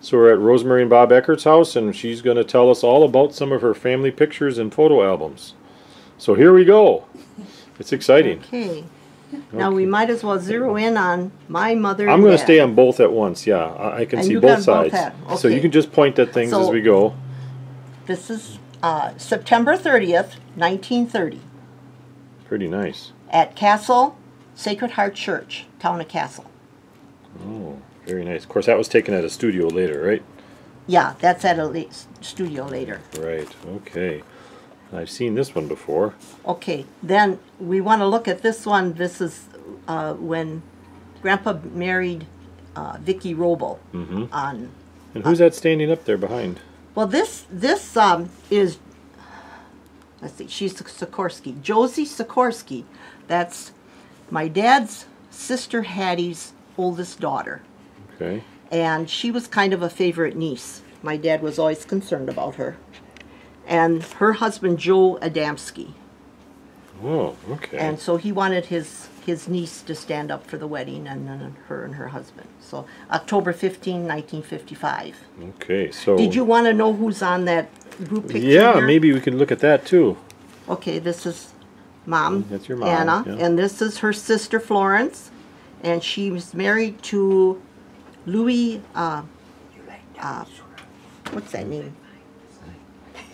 So we're at Rosemary and Bob Eckardt's house, and she's going to tell us all about some of her family pictures and photo albums. So here we go. It's exciting. Okay. Now we might as well zero in on my mother. I'm going to stay on both at once. Yeah, I, I can And see both got both sides. So you can just point at things as we go. This is uh, September 30th, 1930, Pretty nice. at Cassel Sacred Heart Church, town of Cassel. Oh, very nice. Of course, that was taken at a studio later, right? Yeah, that's at a la- studio later. Right. Okay. I've seen this one before. Okay, then we want to look at this one. This is uh, when Grandpa married uh, Vicky Roble Mm-hmm. on And who's that standing up there behind? Well, this this um, is let's see, she's Sikorsky, Josie Sikorsky. That's my dad's sister Hattie's oldest daughter, Okay. and she was kind of a favorite niece. My dad was always concerned about her, and her husband Joe Adamski, Oh, okay. and so he wanted his his niece to stand up for the wedding, and then her and her husband. So October 15, 1955. okay. So. Did you want to know who's on that group picture? Yeah, here? maybe we can look at that too. Okay, this is mom, Mm, That's your mom, Anna, yeah. and this is her sister Florence, and she was married to Louis. Uh, uh, what's that name?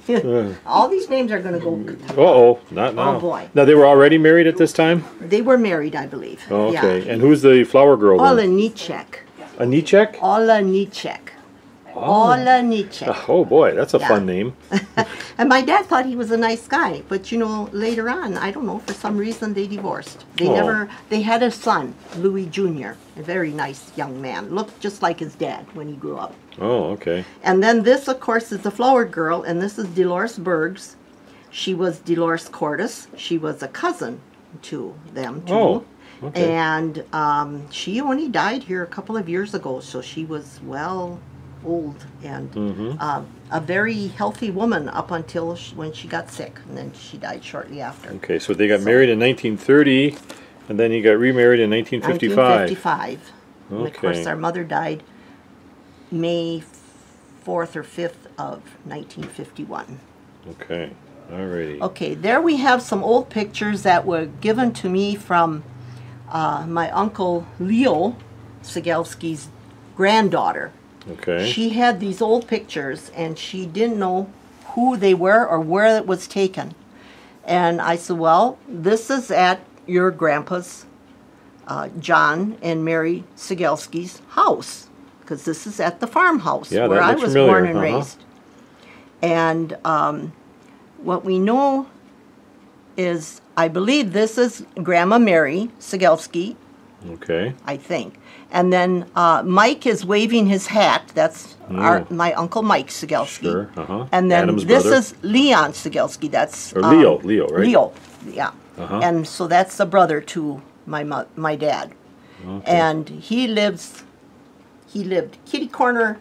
All these names are going to Uh go. oh, not now. Oh, boy. Now they were already married at this time. They were married, I believe. Oh, okay. Yeah. And who's the flower girl then? Olenichek. Anichek? Olenichek. Olenichek. Oh boy, that's a Yeah. fun name. And my dad thought he was a nice guy, but you know, later on, I don't know, for some reason they divorced. They Oh. never, they had a son, Louis Jr., a very nice young man, looked just like his dad when he grew up. Oh, okay. And then this, of course, is the flower girl, and this is Dolores Bergs. She was Dolores Cordes. She was a cousin to them, too. Oh, okay. And um, she only died here a couple of years ago, so she was well old and Mm-hmm. uh, a very healthy woman up until sh when she got sick, and then she died shortly after. Okay, so they got married in 1930, and then he got remarried in 1955. 1955. And of course, our mother died May 4th or 5th of 1951. Okay, alrighty. Okay, there we have some old pictures that were given to me from uh, my uncle Leo Sczygelski's granddaughter. Okay. She had these old pictures and she didn't know who they were or where it was taken. And I said, Well, this is at your grandpa's, uh, John and Mary Sczygelski's house, because this is at the farmhouse Yeah, where I was familiar, born and uh-huh. raised. And um, what we know is, I believe this is Grandma Mary Sigelski, okay. I think. And then uh, Mike is waving his hat. That's our, Mm. my uncle Mike Sczygelski. Sure, uh-huh. And then Adam's this brother. is Leon Sczygelski. That's Or um, Leo, Leo, right? Leo, yeah. Uh-huh. And so that's the brother to my mo- my dad. Okay. And he lives. He lived kitty corner,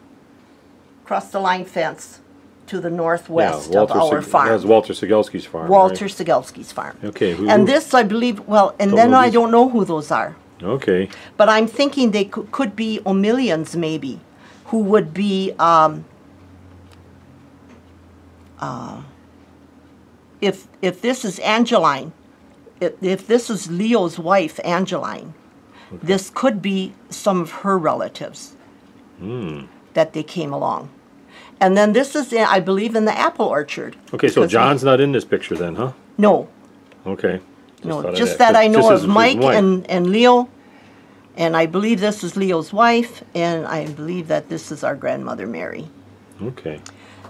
across the line fence, to the northwest yeah, of Walter our Sig- farm. That's Walter Sczygelski's farm. Walter right? Sczygelski's farm. Okay. Who, And who- this, I believe, well, and then I don't know who those are. Okay. But I'm thinking they could, could be O'Millions, maybe, who would be, um, uh, if, if this is Angeline, if, if this is Leo's wife, Angeline, this could be some of her relatives Hmm. that they came along. And then this is, in, I believe, in the apple orchard. Okay, so John's not in this picture then, huh? No, Okay. Just no, just ask. that I know Just of Mike and, and Leo, and I believe this is Leo's wife, and I believe that this is our grandmother Mary. Okay.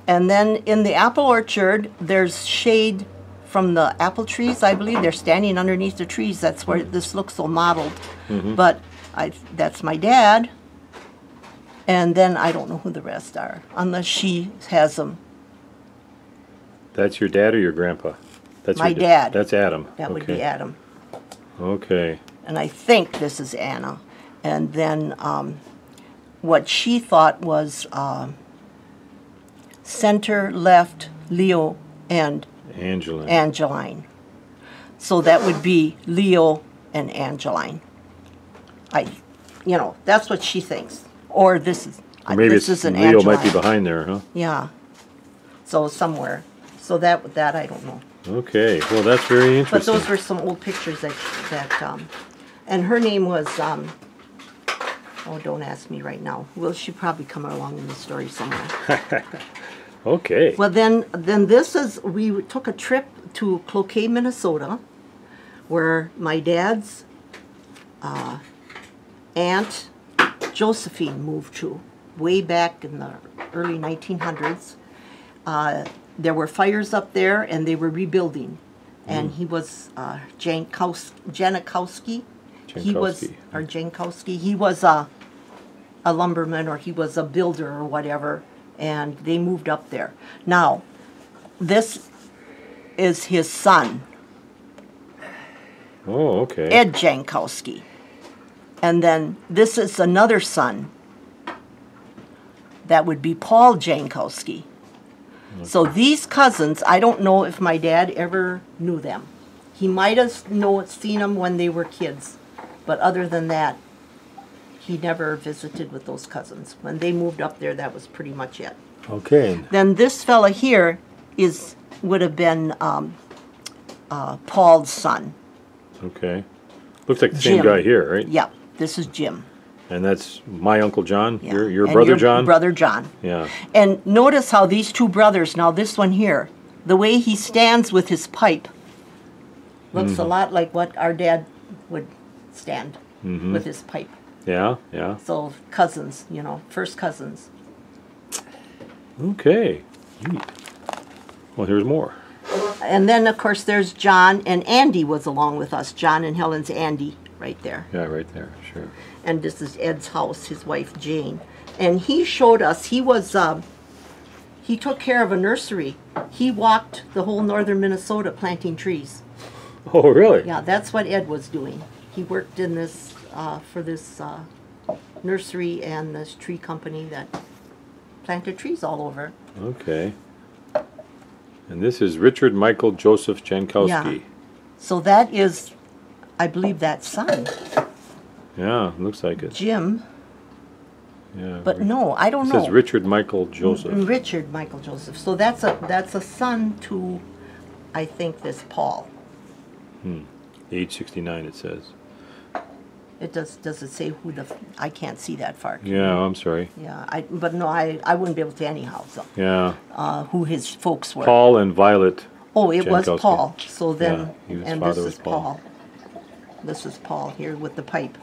And then in the apple orchard, there's shade from the apple trees. I believe they're standing underneath the trees. That's where this looks so mottled. Mm-hmm. But I, that's my dad. And then I don't know who the rest are, unless she has them. That's your dad or your grandpa? That's My your dad. That's Adam. That would okay. be Adam. Okay. and I think this is Anna. And then um, what she thought was um, center, left, Leo, and Angela. Angeline. So that would be Leo and Angeline. I, you know, that's what she thinks. Or this is I- Maybe this it's is an Leo might be behind there, huh? Yeah. So somewhere. So that that I don't know. Okay, well, that's very interesting. But those were some old pictures that that um, and her name was um. Oh, don't ask me right now. Well, she probably come along in the story somewhere. Okay. Well, then, then this is, we took a trip to Cloquet, Minnesota, where my dad's uh, aunt Josephine moved to, way back in the early 1900s. Uh, there were fires up there, and they were rebuilding. And he was uh, Jankowski, Janikowski. He was, or Jankowski. He was a, a lumberman, or he was a builder, or whatever. And they moved up there. Now, this is his son, Oh, okay. Ed Jankowski. And then this is another son. That would be Paul Jankowski. So these cousins, I don't know if my dad ever knew them. He might have know, seen them when they were kids, but other than that, he never visited with those cousins. When they moved up there, that was pretty much it. Okay. Then this fella here is would have been um, uh, Paul's son. Okay. Looks like the same guy here, right? Yep, this is Jim. And that's my Uncle John, Yeah. your, your And brother John? Brother John. Yeah. And notice how these two brothers, now this one here, the way he stands with his pipe looks Mm-hmm. a lot like what our dad would stand Mm-hmm. with his pipe. Yeah, yeah. So cousins, you know, first cousins. Okay. Neat. Well, here's more. And then of course there's John and Andy was along with us. John and Helen's Andy right there. Yeah, right there. Sure. And this is Ed's house, his wife Jane. And he showed us, he was, um, he took care of a nursery. He walked the whole northern Minnesota planting trees. Oh, really? Yeah, that's what Ed was doing. He worked in this, uh, for this uh, nursery and this tree company that planted trees all over. Okay. And this is Richard Michael Joseph Jankowski. Yeah. So that is, I believe, that son, Yeah, looks like it. Jim. Yeah. But no, I don't It know. says Richard Michael Joseph. Richard Michael Joseph. So that's a that's a son to, I think, this Paul. Hmm. Age 69, it says. It does does it say who the I can't see that far. Yeah, I'm sorry. Yeah, I but no, I I wouldn't be able to anyhow. So Yeah. uh, who his folks were. Paul and Violet. oh, it was Paul. So then, Yeah, and this is Paul. Paul. This is Paul here with the pipe.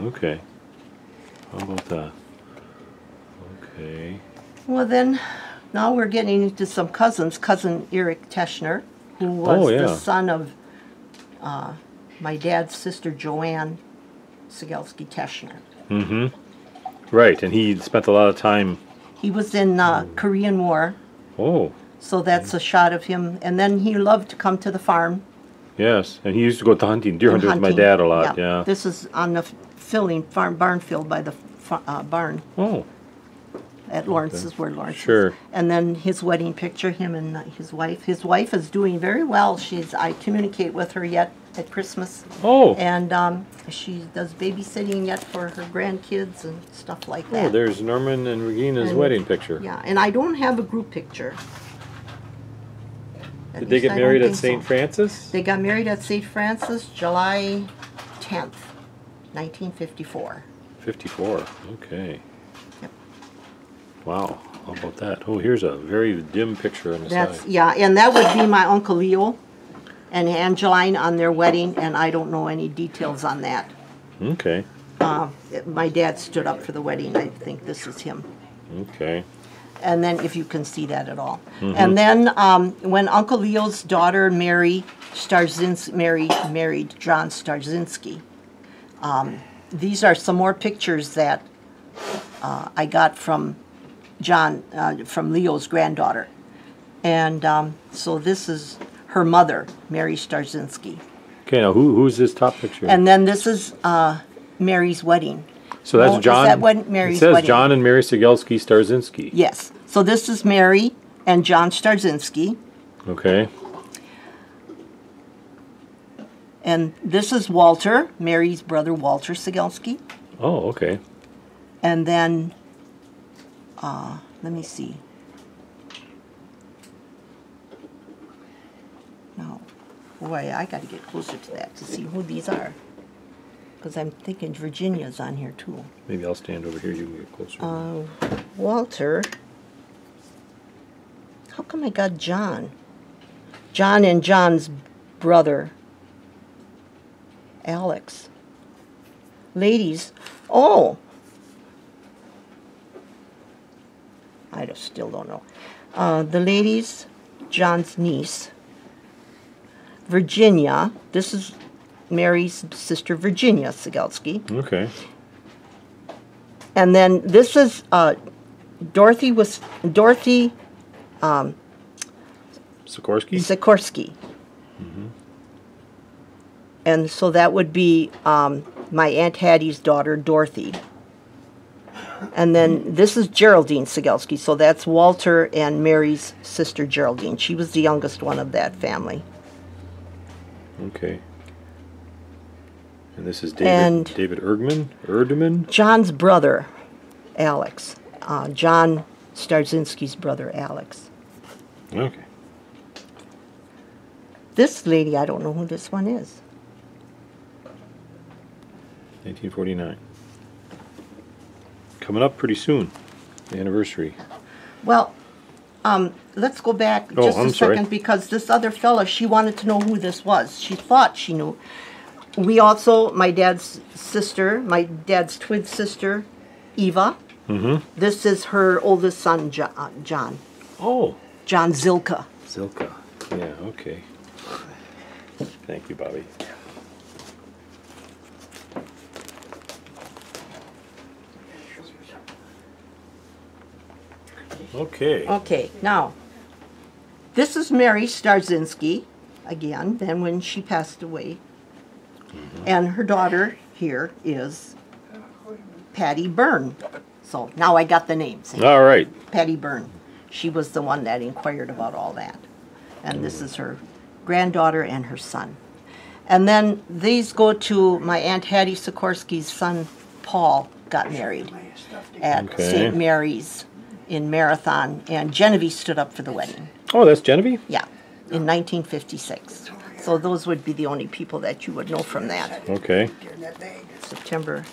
Okay. How about that? Okay. Well then, now we're getting into some cousins. Cousin Eric Teschner, who was Oh, yeah. the son of uh, my dad's sister Joanne Sczygelski Teschner. Mm-hmm. Right, and he spent a lot of time. He was in uh, Korean War, Oh, so that's a shot of him. And then he loved to come to the farm. yes. And he used to go to hunting, deer hunting with my dad a lot. Yeah. This is on the filling farm barn field by the uh, barn Oh, at Lawrence's where Lawrence Sure. is. And then his wedding picture, him and uh, his wife. His wife is doing very well. She's I communicate with her yet at Christmas, oh, and um, she does babysitting yet for her grandkids and stuff like that. oh. There's Norman and Regina's And- wedding picture. Yeah, and I don't have a group picture. At Did they get I married at St. so. Francis? They got married at St. Francis July 10th, 1954. 54. Okay. Yep. Wow. How about that? Oh, here's a very dim picture on the That's side. yeah, and that would be my uncle Leo and Angeline on their wedding, and I don't know any details on that. Okay. Uh, it- my dad stood up for the wedding. I think this is him. Okay. And then, if you can see that at all. Mm-hmm. And then, um, when Uncle Leo's daughter Mary Starzinski Mary married John Starzinski, um, these are some more pictures that uh, I got from John, uh, from Leo's granddaughter. And um, so this is her mother, Mary Starzinski. Okay, now who who's this top picture? And then this is uh, Mary's wedding. so that's is John. that when Mary's it says wedding? John and Mary Sczygelski Starzinski. Yes. So this is Mary and John Starzinski. Okay. And this is Walter, Mary's brother Walter Sczygelski. Oh, okay. And then uh, let me see. No, boy, I got to get closer to that to see who these are. Because I'm thinking Virginia's on here too. Maybe I'll stand over here. You can get closer. Uh, Walter. How come I got John? John and John's brother, Alex. Ladies, oh. I just still don't know. Uh, the ladies, John's niece, Virginia. This is Mary's sister, Virginia Sczygelski. okay. And then this is uh, Dorothy was Dorothy Sikorsky? Sikorsky. And so that would be um, my Aunt Hattie's daughter, Dorothy. And then this is Geraldine Sczygelski. So that's Walter and Mary's sister, Geraldine. She was the youngest one of that family. Okay. And this is David And- David Ergman? Erdman? John's brother, Alex. Uh, John Starzinski's brother, Alex. Okay. This lady, I don't know who this one is. 1949. Coming up pretty soon. The anniversary. Well, um, let's go back Oh, just a I'm sorry. second because this other fella, she wanted to know who this was. She thought she knew. We also, my dad's sister, my dad's twin sister, Eva. Mm-hmm. This is her oldest son, uh, John. Oh, John Zilka. Zilka. Yeah, okay. Thank you, Bobby. Okay. Okay, now, this is Mary Starzinski, again, then when she passed away. Mm-hmm. And her daughter here is Patty Byrne. So now I got the names. All right. Patty Byrne. She was the one that inquired about all that. And this mm. is her granddaughter and her son. And then these go to my Aunt Hattie Sikorsky's son, Paul, got married at Okay. St. Mary's in Marathon, and Genevieve stood up for the wedding. Oh, that's Genevieve? Yeah, in 1956. So those would be the only people that you would know from that. Okay. September.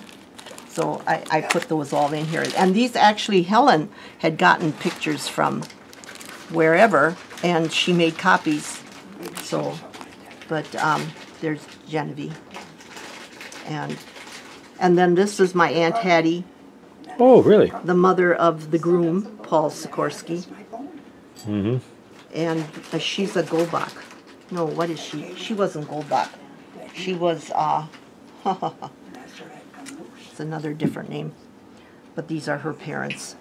So I, I put those all in here. And these actually, Helen had gotten pictures from wherever, and she made copies. So, but um, there's Genevieve. And, and then this is my Aunt Hattie, Oh, really? the mother of the groom, Paul Sikorsky. Mm-hmm. And uh, she's a Goldbach. No, what is she? She wasn't Goldbach. She was, uh, it's another different name. But these are her parents.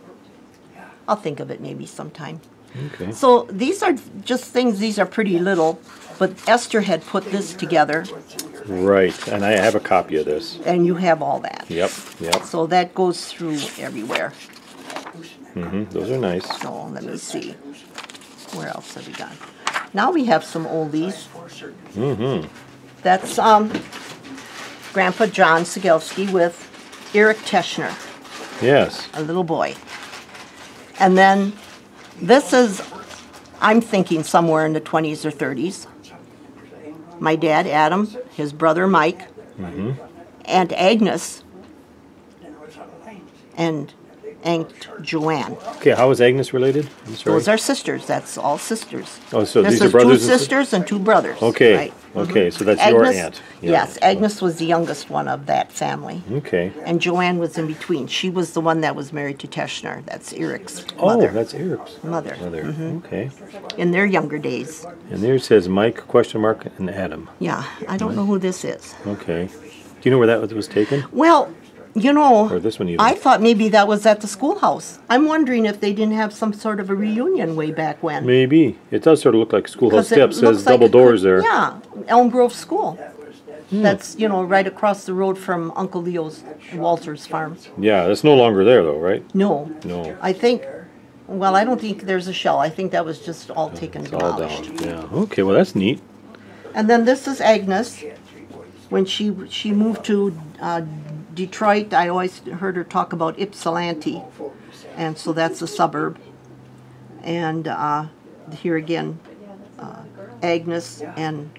I'll think of it maybe sometime. Okay. So these are just things, these are pretty little, but Esther had put this together, Right. And I have a copy of this. and you have all that. Yep. Yep. So that goes through everywhere. Mm-hmm. Those are nice. So let me see. Where else have we got? Now we have some oldies. Mm-hmm. That's um, Grandpa John Sczygelski with Eric Teschner, Yes. a little boy. And then this is, I'm thinking somewhere in the 20s or 30s. My dad, Adam, his brother, Mike, mm-hmm. Aunt Agnes, and Aunt Joanne. Okay. How is Agnes related? I'm sorry. Those are sisters. That's all sisters. Oh, so this these are brothers two and sis- sisters and two brothers. Okay. Right. Okay. So that's your Agnes, aunt. Yeah. yes, Agnes was the youngest one of that family, Okay. and Joanne was in between. She was the one that was married to Teschner. That's Eric's Oh, mother. that's Eric's Mother. mother. Mhm. Okay. In their younger days. And there it says Mike question mark and Adam. Yeah, I don't know who this is. Okay. Do you know where that was taken? Well, you know, Or this one even? I thought maybe that was at the schoolhouse. I'm wondering if they didn't have some sort of a reunion way back when. Maybe. It does sort of look like schoolhouse steps. Says like double it could- doors there. Yeah, Elm Grove School. That's, you know, right across the road from Uncle Leo's Walter's farm. Yeah, that's no longer there though, right? No. No. I think, well, I don't think there's a shell. I think that was just all taken It's all down. Yeah. Okay. Well, that's neat. And then this is Agnes. When she she moved to uh, Detroit, I always heard her talk about Ypsilanti. and so that's a suburb. And uh, here again, uh, Agnes and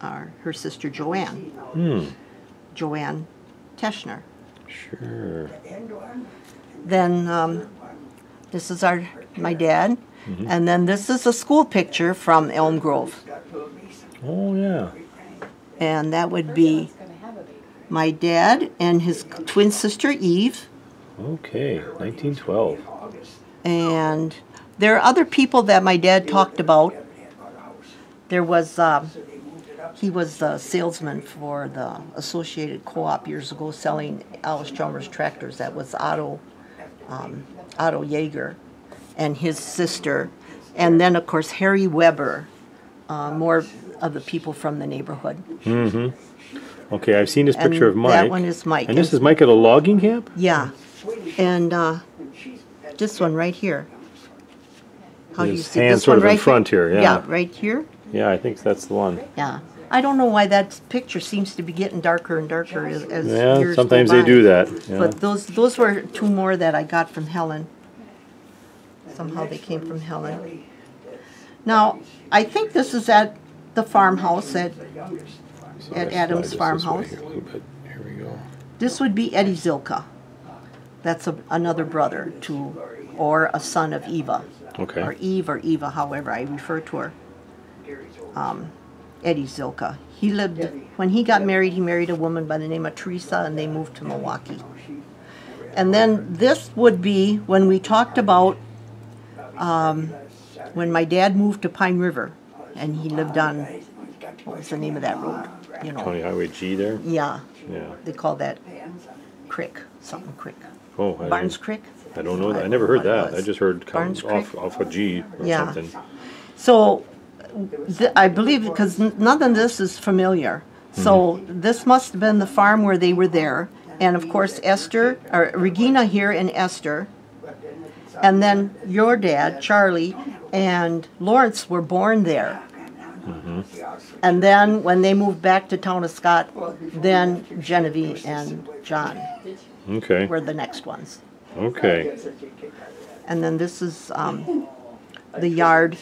uh, her sister Joanne, Hmm. Joanne Teschner. Sure. Then um, this is our my dad, and then this is a school picture from Elm Grove, Oh yeah. and that would be my dad and his twin sister Eve. Okay. 1912. And there are other people that my dad talked about. There was, um, he was a salesman for the Associated Co-op years ago selling Allis-Chalmers tractors. That was Otto, um, Otto Jaeger and his sister. And then, of course, Harry Weber, uh, more of the people from the neighborhood. Okay, I've seen this picture And of Mike. that one is Mike. And this is Mike at a logging camp? Yeah. And uh, this one right here. How do you His see hand this sort one of in right front here, yeah. Yeah, right here. Yeah, I think that's the one. Yeah. I don't know why that picture seems to be getting darker and darker as, as Yeah, years go sometimes they by. do that. Yeah. But those those were two more that I got from Helen. Somehow they came from Helen. Now, I think this is at the farmhouse at at Adams farmhouse. here a little bit. Here we go. This would be Eddie Zilka. That's a, another brother to, or a son of Eva. Okay. Or Eve or Eva, however I refer to her. Um, Eddie Zilka. He lived, when he got married, he married a woman by the name of Teresa and they moved to Milwaukee. And then this would be when we talked about um, when my dad moved to Pine River and he lived on, what was the name of that road? You know, County Highway G there? yeah, Yeah. they call that Creek, something Creek. Oh, I Barnes Creek? I don't know that. I never heard that. I just heard Barnes off, off a G or Yeah. something. So, th- I believe, because none of this is familiar. Mm-hmm. So, this must have been the farm where they were there. And of course, Esther, or Regina here and Esther. And then your dad, Charlie, and Lawrence were born there. And then when they moved back to Town of Scott, then Genevieve and John Okay. were the next ones. Okay. And then this is um, the yard.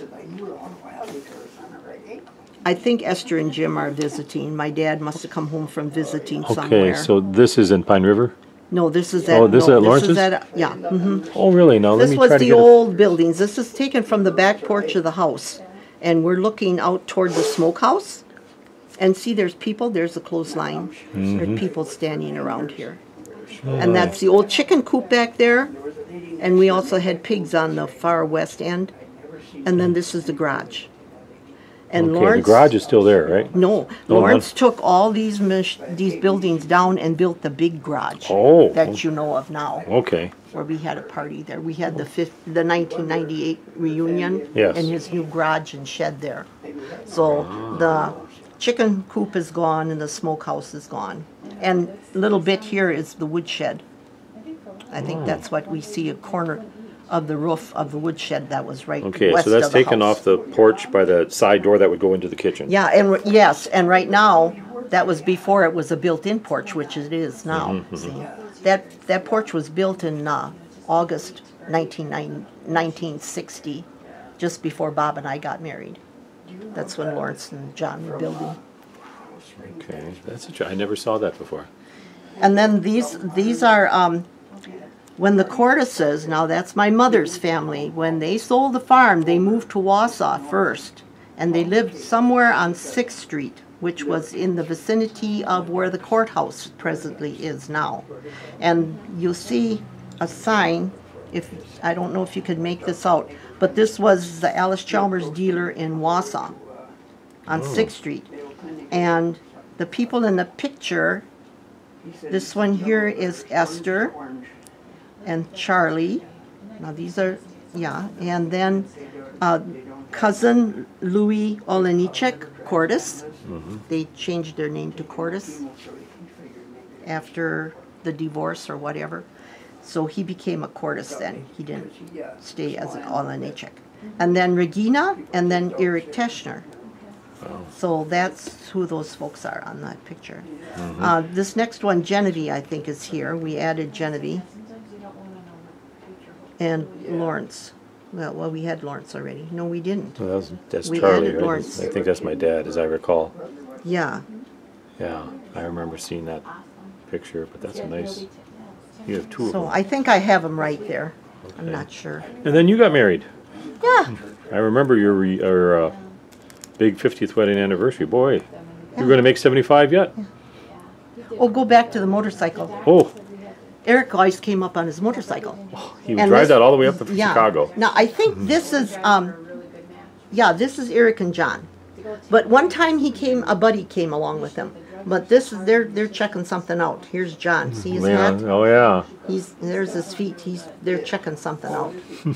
I think Esther and Jim are visiting. My dad must have come home from visiting Okay, somewhere. so this is in Pine River? no, this is at. Oh, this no, is at Lawrence's? at- yeah. mhm. Oh, really? Now let This me was try to the get a- old buildings. This is taken from the back porch of the house, and we're looking out toward the smokehouse. And see, there's people. There's a clothesline. Mm-hmm. There's people standing around here. And that's the old chicken coop back there. And we also had pigs on the far west end. And then this is the garage. And Okay, the garage is still there, right? No, Oh, Lawrence took all these these buildings down and built the big garage. Oh. That you know of now, Okay. where we had a party there. We had the fifth, the 1998 reunion. Yes. In his new garage and shed there. So the chicken coop is gone and the smokehouse is gone. And a little bit here is the woodshed. I Oh. think hmm. that's what we see, a corner of the roof of the woodshed that was right there. Okay, west so that's of the taken house. off the porch by the side door that would go into the kitchen. Yeah, and r- yes, and right now, that was before it was a built-in porch, which it is now. Mm-hmm, See, that that porch was built in uh, August 19, 1960, just before Bob and I got married. That's when Lawrence and John were building. Okay, that's a, I never saw that before. And then these these are um, when the Cortises. Now that's my mother's family. When they sold the farm, they moved to Wausau first, and they lived somewhere on Sixth Street, which was in the vicinity of where the courthouse presently is now. And you'll see a sign. If I don't know if you could make this out, but this was the Allis-Chalmers dealer in Wausau on oh. Sixth Street, and the people in the picture this one here is Esther and Charlie. Now these are, yeah, and then uh, cousin Louis Olenichek Cordes. They changed their name to Cordes after the divorce or whatever. So he became a Cordes then. He didn't stay as an Olenichek. And then Regina and then Eric Teschner. So that's who those folks are on that picture. Uh, this next one, Genevieve, I think, is here. We added Genevieve. And Lawrence. Well, well, we had Lawrence already. No, we didn't. Well, that was, that's We Charlie, added right? Lawrence. I think that's my dad, as I recall. Yeah. Yeah, I remember seeing that picture, but that's a nice. You have two of So them. I think I have them right there. I'm Okay. not sure. And then you got married. Yeah. I remember your re, your uh, big 50th wedding anniversary. Boy, you're going to make 75 yet? Oh, go back to the motorcycle. Oh, Eric always came up on his motorcycle. he would And drive this- that all the way up to Yeah. Chicago. Now I think this is um, yeah, this is Eric and John. But one time he came, a buddy came along with him. But this is they're they're checking something out. Here's John. See his Yeah, hat? oh yeah. He's there's his feet. He's they're checking something out.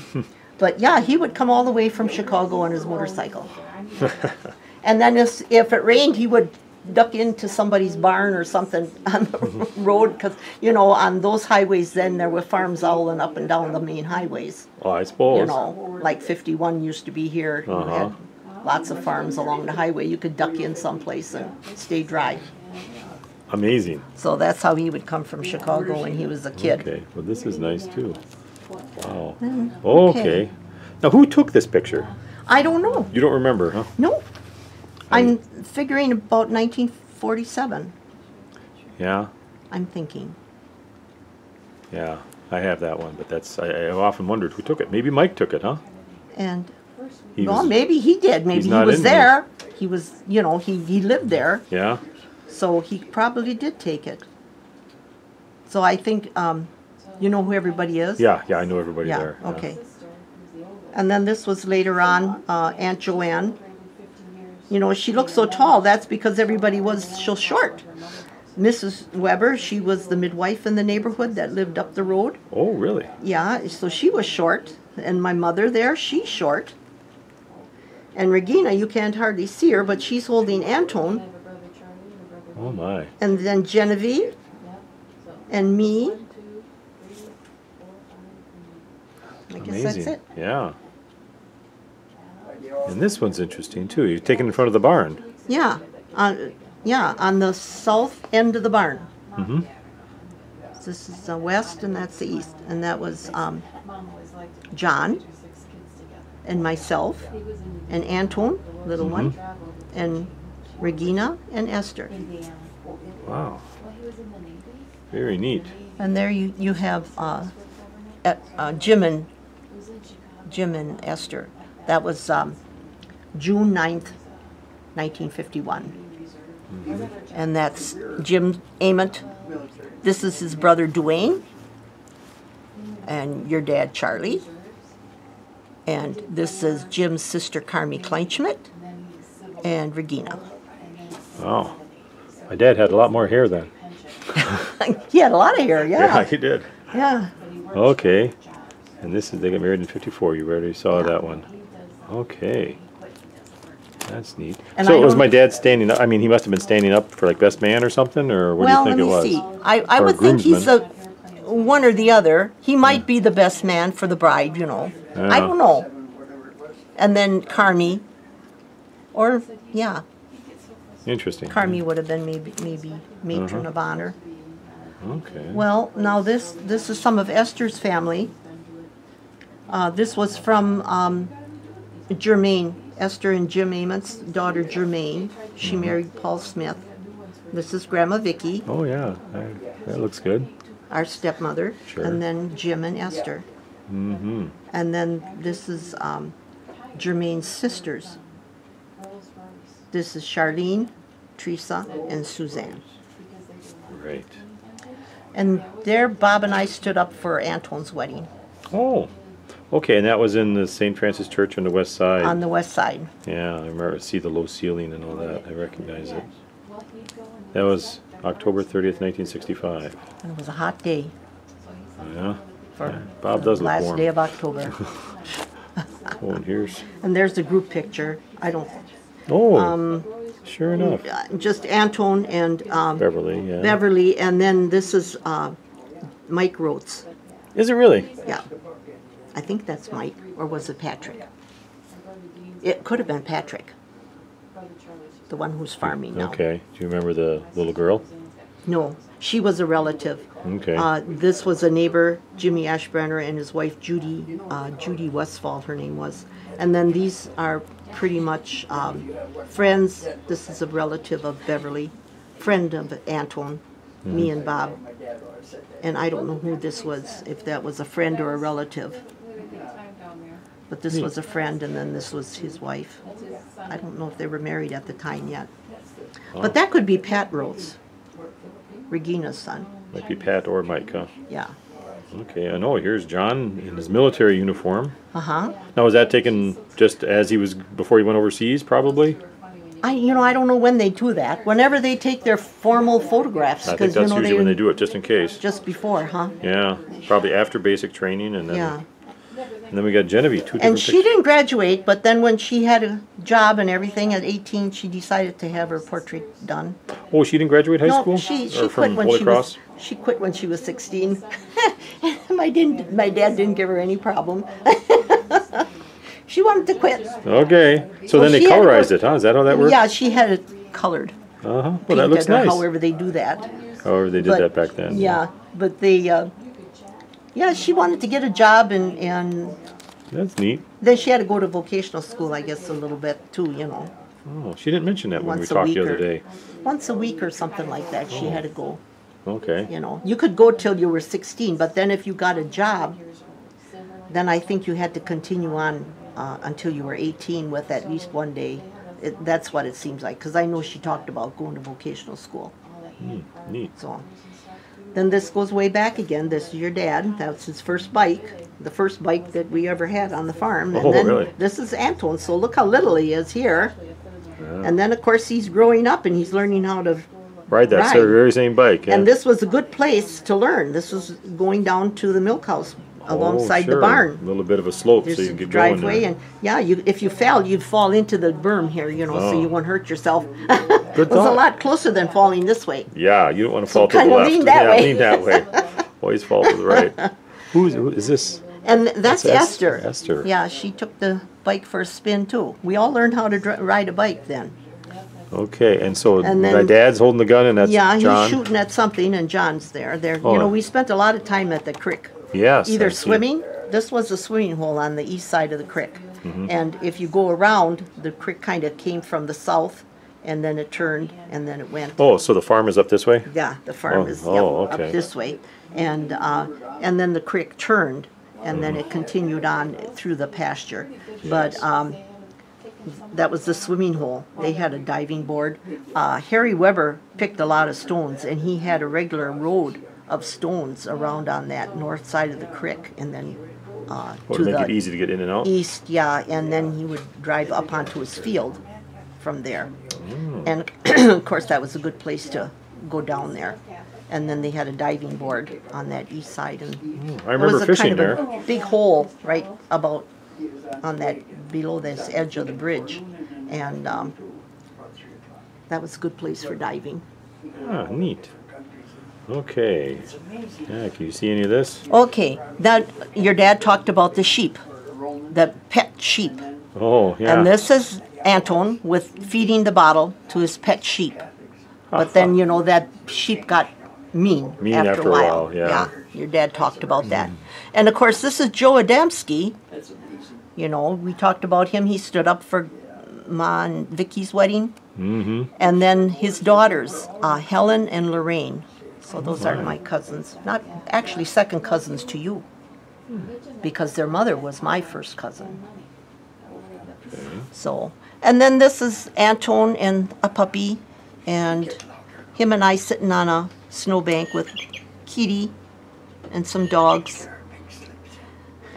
but yeah, he would come all the way from Chicago on his motorcycle. and then if if it rained, he would duck into somebody's barn or something on the road because you know on those highways then there were farms owling up and down the main highways. Oh, I suppose. You know, like 51 used to be here. Uh-huh. lots of farms along the highway. You could duck in someplace and stay dry. Amazing. So that's how he would come from Chicago when he was a kid. Okay, well this is nice too. Wow. Mm, Okay. Now who took this picture? I don't know. You don't remember, huh? No. I'm figuring about 1947. Yeah. I'm thinking. Yeah. I have that one, but that's I, I've often wondered who took it. Maybe Mike took it, huh? And He well, was- maybe he did. Maybe he not was in here. there. He was, you know, he, he lived there. Yeah. So he probably did take it. So I think, um, you know who everybody is? Yeah, yeah, I know everybody Yeah, there. yeah. okay. And then this was later on, uh, Aunt Joanne. You know, she looked so tall, that's because everybody was so short. Mrs. Weber, she was the midwife in the neighborhood that lived up the road. Oh, really? Yeah, so she was short. And my mother there, she's short. And Regina, you can't hardly see her, but she's holding Antone. Oh my. And then Genevieve and me. I guess that's Amazing. it. Yeah. And this one's interesting too. You're taken in front of the barn. Yeah, on, yeah, on the south end of the barn. Mm-hmm. This is the west and that's the east. And that was um, John and myself and Anton, little one, and Regina and Esther. Wow. Very neat. And there you, you have uh, at, uh, Jim and Jim and Esther. That was um, June 9th, 1951. And that's Jim Ament. This is his brother Duane. And your dad Charlie. And this is Jim's sister Carmi Kleinschmidt and Regina. Wow. My dad had a lot more hair then. he had a lot of hair, Yeah, yeah. he did. Yeah. Okay. And this is they got married in '54. You already saw that one. Okay. That's neat. And so I was don't- my dad standing up? I mean, he must have been standing up for like best man or something, or what well, do you think let me it was? see. I, I Or would think he's groomsman. the one or the other. He might be the best man for the bride, you know. I Yeah. don't know. And then Carmi, or yeah, Interesting. Carmi would have been maybe maybe matron Uh-huh. of honor. Okay. Well, now this this is some of Esther's family. Uh, this was from um, Germaine, Esther and Jim Amont's daughter Germaine. She Mm-hmm. married Paul Smith. This is Grandma Vicky. oh yeah, I, that looks good. our stepmother, Sure. and then Jim and Esther. Mm-hmm. And then this is um, Germaine's sisters. This is Charlene, Teresa, and Suzanne. Great. And there, Bob and I stood up for Antoine's wedding Oh. Okay, and that was in the St. Francis Church on the west side. on the west side. yeah, I remember see the low ceiling and all that. I recognize it. That was October 30th, 1965. And it was a hot day Yeah. for Yeah, Bob does last warm. day of October. Oh, and here's. and there's the group picture. I don't, Oh, Um, sure enough. uh, just Antone and um, Beverly, yeah. Beverly, and then this is uh, Mike Rhodes. Is it really? Yeah. I think that's Mike, or was it Patrick? It could have been Patrick, the one who's farming now. Okay. Do you remember the little girl? No, she was a relative. Okay. Uh, this was a neighbor, Jimmy Ashbrenner, and his wife Judy, uh, Judy Westfall, her name was. And then these are pretty much um, friends. This is a relative of Beverly, friend of Anton, me and Bob. And I don't know who this was, if that was a friend or a relative. But this was a friend, and then this was his wife. I don't know if they were married at the time yet. But that could be Pat Rose, Regina's son. Might be Pat or Mike, huh? Yeah. Okay, I know. Here's John in his military uniform. Uh huh. Now, was that taken just as he was before he went overseas? Probably. I, you know, I don't know when they do that. Whenever they take their formal photographs, I think because you that's know usually they when they do it, just in case. just before, huh? Yeah, probably after basic training, and then Yeah. And then we got Genevieve. Two And she pictures. didn't graduate, but then when she had a job and everything at 18, she decided to have her portrait done. Oh, she didn't graduate high no, school. she she quit when Holy she Cross. was she quit when she was 16. my didn't my dad didn't give her any problem. she wanted to quit. Okay, so then they she had to colorized it, huh? Is that how that works? Yeah, she had it colored, Uh huh. Well, that looks nice. however they do that. However, they did But- that back then. Yeah, but they, uh, yeah, she wanted to get a job and, and That's neat. then she had to go to vocational school, I guess, a little bit too, you know. Oh, she didn't mention that when we Once a talked week the other or- day. Once a week or something like that, she had to go, Okay. you know. You could go till you were 16, but then if you got a job, then I think you had to continue on uh, until you were 18 with at least one day. It, that's what it seems like, because I know she talked about going to vocational school. Neat. So then this goes way back again. This is your dad. That's his first bike, the first bike that we ever had on the farm. And Oh, then really? this is Anton. So look how little he is here. And then of course he's growing up and he's learning how to. Ride that so very same bike. Yeah. And this was a good place to learn. This was going down to the milk house Oh, alongside oh, sure. the barn. A little bit of a slope, There's so you can get going. driveway, there. and yeah, you if you fell, you'd fall into the berm here, you know, so Oh. you won't hurt yourself. Good it was a lot closer than falling this way. Yeah, you don't want to So fall to the kinda left. lean that yeah, way. lean that way. Always fall to the right. Who's who is this? And that's That's Esther. Esther. Yeah, she took the bike for a spin too. We all learned how to dri- ride a bike then. Okay, and so And my dad's holding the gun, and that's yeah, John. he's shooting at something, and John's there. There, Oh. you know, we spent a lot of time at the creek, Yes. either swimming. This was a swimming hole on the east side of the creek, Mm-hmm. and if you go around, the creek kind of came from the south, and then it turned, and then it went. Oh, so the farm is up this way. Yeah, the farm Oh, is oh, yep, okay. up this way, and uh, and then the creek turned, and then it continued on through the pasture. But um, that was the swimming hole. They had a diving board. Uh, Harry Weber picked a lot of stones, and he had a regular road of stones around on that north side of the creek, and then uh, to to make the it easy to get in and out. east, yeah, and then he would drive up onto his field from there. Mm. And of course, that was a good place to go down there. And then they had a diving board on that east side, and I it was a fishing kind there. of a big hole right about on that below this edge of the bridge, and um, that was a good place for diving. Ah, neat. Okay. Yeah, can you see any of this? Okay, that your dad talked about the sheep, the pet sheep. Oh, yeah. And this is Anton with feeding the bottle to his pet sheep. But then, you know, that sheep got mean, Mean after, after a while. while, yeah. your dad talked about that. And of course, this is Joe Adamski. You know, we talked about him. He stood up for Ma and Vicky's wedding. Mm-hmm. And then his daughters, uh, Helen and Lorraine. So those are my cousins. Not actually second cousins to you. Because their mother was my first cousin. So, and then this is Anton and a puppy, and him and I sitting on a snowbank with Kitty and some dogs.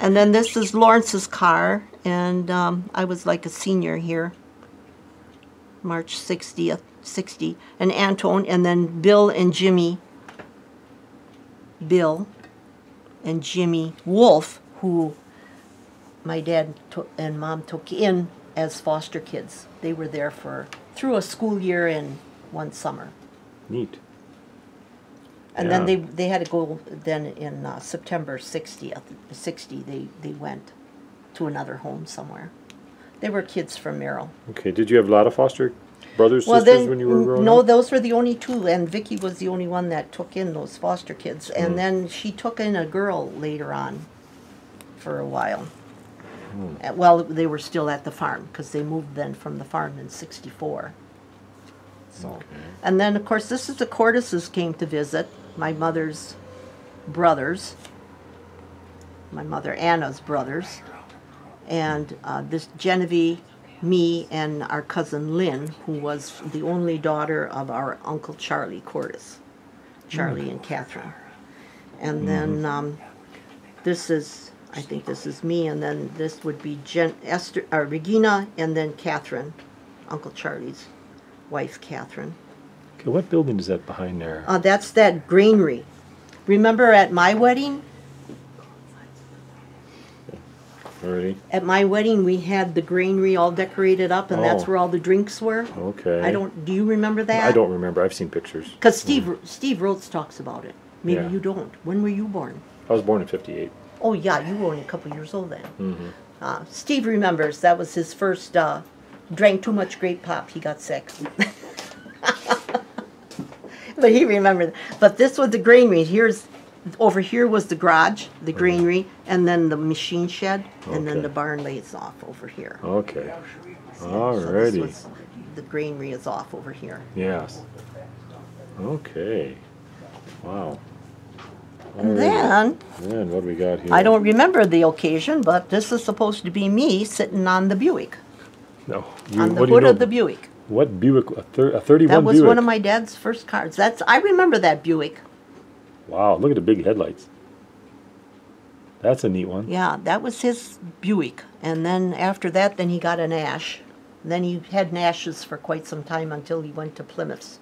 And then this is Lawrence's car, and um, I was like a senior here, March 60th, 60, and Anton, and then Bill and Jimmy. Bill and Jimmy Wolf, who my dad and mom took in as foster kids. They were there for through a school year and one summer, Neat. and then they they had to go. Then in uh, September sixtieth, sixty, they they went to another home somewhere. They were kids from Merrill. Okay. Did you have a lot of foster brothers, Well, sisters then, when you were growing no, up? those were the only two, and Vicky was the only one that took in those foster kids. Hmm. And then she took in a girl later on for a while. Hmm. Uh, Well, they were still at the farm because they moved then from the farm in '64. So, Okay. and then of course this is the Cordises came to visit my mother's brothers, my mother Anna's brothers, and uh, this Genevieve, me, and our cousin Lynn, who was the only daughter of our uncle Charlie Cordis, Charlie and Catherine, and then um, this is. I think this is me, and then this would be Jen, Esther, uh, Regina, and then Catherine, Uncle Charlie's wife, Catherine. Okay, what building is that behind there? Uh, that's that granary. Remember at my wedding? Already? At my wedding, we had the granary all decorated up, and that's Oh. where all the drinks were. Okay. I don't. Do you remember that? I don't remember. I've seen pictures. Because Steve Steve Rhodes talks about it. Maybe Yeah. you don't. When were you born? I was born in 58. Oh yeah, you were only a couple years old then. Mm-hmm. Uh, Steve remembers that was his first. Uh, drank too much grape pop. He got sick. but he remembered. But this was the granary. Here's over here was the garage, the granary, and then the machine shed, and then Okay. the barn lays off over here. Okay. So this Alrighty. was, the granary is off over here. Yes. Okay. Wow. And Alrighty. then Then what do we got here? I don't remember the occasion, but this is supposed to be me sitting on the Buick, No. You, on the what do you hood know? of the Buick. What Buick? A, thir- a 31 That was Buick. one of my dad's first cars. That's I remember that Buick. Wow, look at the big headlights. That's a neat one. Yeah, that was his Buick. And then after that, then he got a Nash. Then he had Nashes for quite some time until he went to Plymouth's.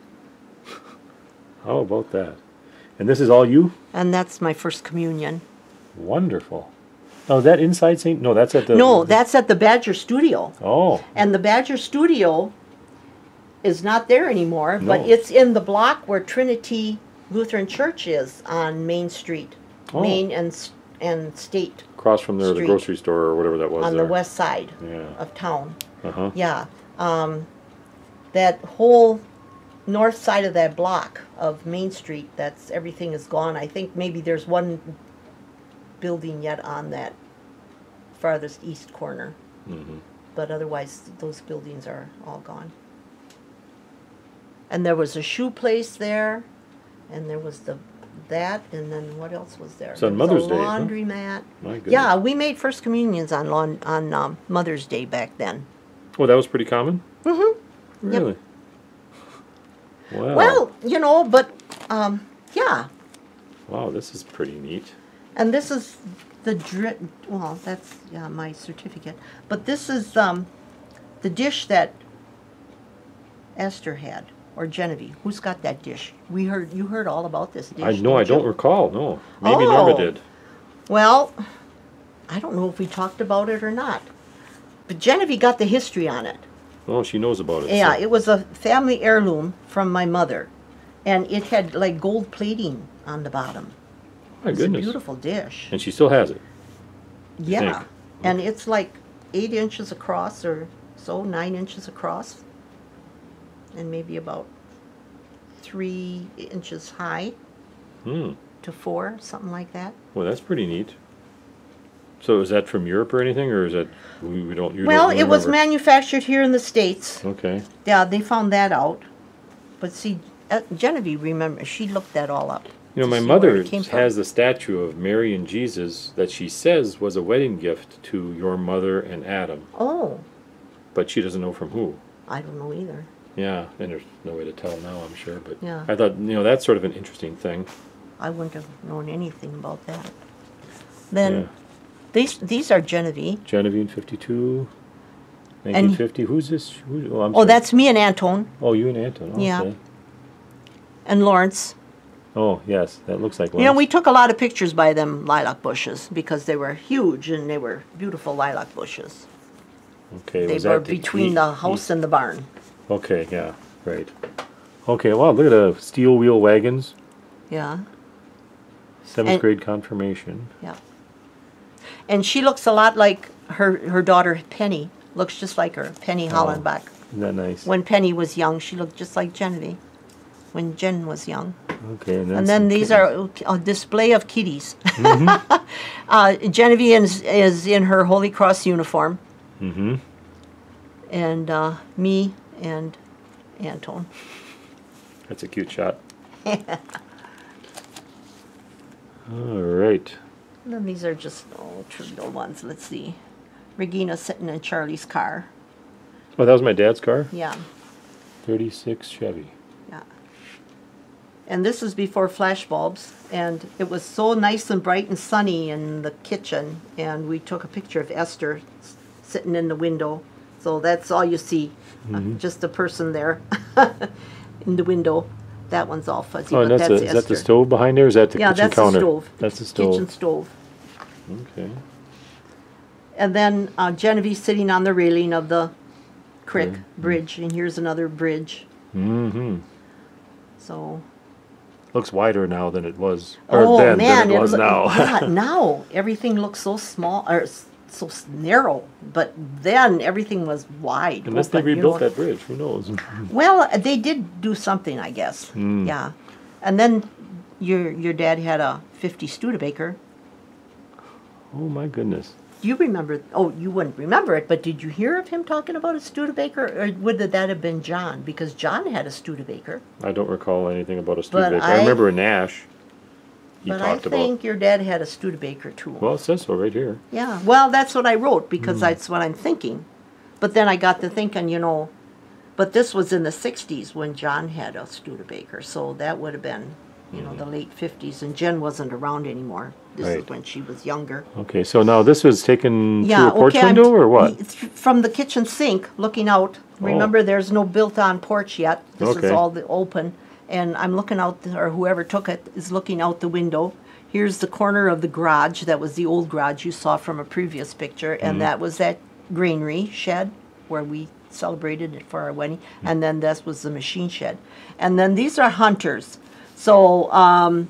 How about that? And this is all you? And that's my first communion. Wonderful. Oh, that inside St. No, that's at the. No, that's at the Badger Studio. Oh, And the Badger Studio is not there anymore, but it's in the block where Trinity Lutheran Church is on Main Street, Oh. Main and and State across from there, the grocery store or whatever that was on there. the west side Yeah. of town. Uh huh. Yeah, um, that whole north side of that block of Main Street, that's everything is gone. I think maybe there's one building yet on that farthest east corner, hmm but otherwise those buildings are all gone. And there was a shoe place there, and there was the that, and then what else was there? It's on There was Mother's a Day, huh? Laundromat. My goodness. Yeah, we made first communions on lawn, on um, Mother's Day back then. Oh, that was pretty common. Mm-hmm. Really. Wow. Well, you know, but um, yeah, Wow, this is pretty neat. and this is the dri- well, that's yeah my certificate, but this is um, the dish that Esther had or Genevieve. Who's got that dish? We heard you heard all about this dish. I know. I don't recall. No. Maybe Oh. Norma did. Well, I don't know if we talked about it or not, but Genevieve got the history on it. Oh, she knows about it. Yeah, so- it was a family heirloom from my mother, and it had like gold plating on the bottom. My It's goodness. a beautiful dish. And she still has it. Yeah, and it's like eight inches across or so, nine inches across, and maybe about three inches high Hmm. to four, something like that. Well, that's pretty neat. So is that from Europe or anything, or is that we, we don't? You well, don't it was manufactured here in the states. Okay. Yeah, they found that out. But see, uh, Genevieve, remember, she looked that all up. You know, my mother has a statue of Mary and Jesus that she says was a wedding gift to your mother and Adam, Oh, but she doesn't know from who. I don't know either. Yeah, and there's no way to tell now, I'm sure. But Yeah. I thought, you know, that's sort of an interesting thing. I wouldn't have known anything about that. Then Yeah. these these are Genevieve. Genevieve, 52, 1950. Who's this? Who, oh, I'm Oh, sorry. that's me and Anton Oh, you and Anton. Okay. Yeah. and Lawrence. Oh, yes, that looks like. You know, we took a lot of pictures by them lilac bushes because they were huge and they were beautiful lilac bushes. Okay, They was were that the between the house and the barn. Okay, yeah, right. Okay, wow, look at the steel wheel wagons. Yeah, Seventh And- grade confirmation. yeah. And she looks a lot like her her daughter Penny. Looks just like her, Penny Oh. Hollenbach. Isn't that nice? When Penny was young, she looked just like Genevieve. When Jen was young. Okay, and, And then these are a display of kitties. uh, Genevieve is, is in her Holy Cross uniform. Mm-hmm. And uh, me and Anton. That's a cute shot. All right. Then these are just oh, trivial ones. Let's see. Regina sitting in Charlie's car. Oh, that was my dad's car. Yeah, 36 Chevy. yeah. And this is before flash bulbs. And it was so nice and bright and sunny in the kitchen. And we took a picture of Esther sitting in the window. So that's all you see. Uh, just a person there in the window. That one's all fuzzy, Oh, but and that's, that's a, is that the stove behind there? Or is that the yeah, kitchen that's counter? the stove. That's the stove. Kitchen stove. Okay. And then uh, Genevieve sitting on the railing of the creek Mm-hmm. bridge, and here's another bridge. Mm-hmm. So, Looks wider now than it was, or oh then man, than it was loo- now. yeah, now everything looks so small or s- so narrow, but then everything was wide. Unless they open, you rebuilt know. that bridge, who knows? Well, they did do something, I guess. Hmm. Yeah, and then your your dad had a fifty Studebaker. oh my goodness. You remember? Oh, you wouldn't remember it, but did you hear of him talking about a Studebaker, or would that have been John? Because John had a Studebaker. I don't recall anything about a Studebaker. I, I- remember a Nash. He but I think your dad had a Studebaker too. Well, it says so right here. yeah, well, that's what I wrote because Hmm. that's what I'm thinking. But then I got to thinking, you know, but this was in the 60s when John had a Studebaker, so that would have been, you know, the late 50s, and Jen wasn't around anymore. This is Hmm. When she was younger. Okay, so now this was taken Yeah, through a porch okay. I'm- window or what? it's From the kitchen sink, looking out. Oh. Remember, there's no built-on porch yet. This is all the open, and I'm looking out, the- or whoever took it is looking out the window. Here's the corner of the garage. That was the old garage you saw from a previous picture, Mm-hmm. and that was that granary shed where we celebrated it for our wedding. Mm-hmm. And then this was the machine shed, and then these are hunters. So um,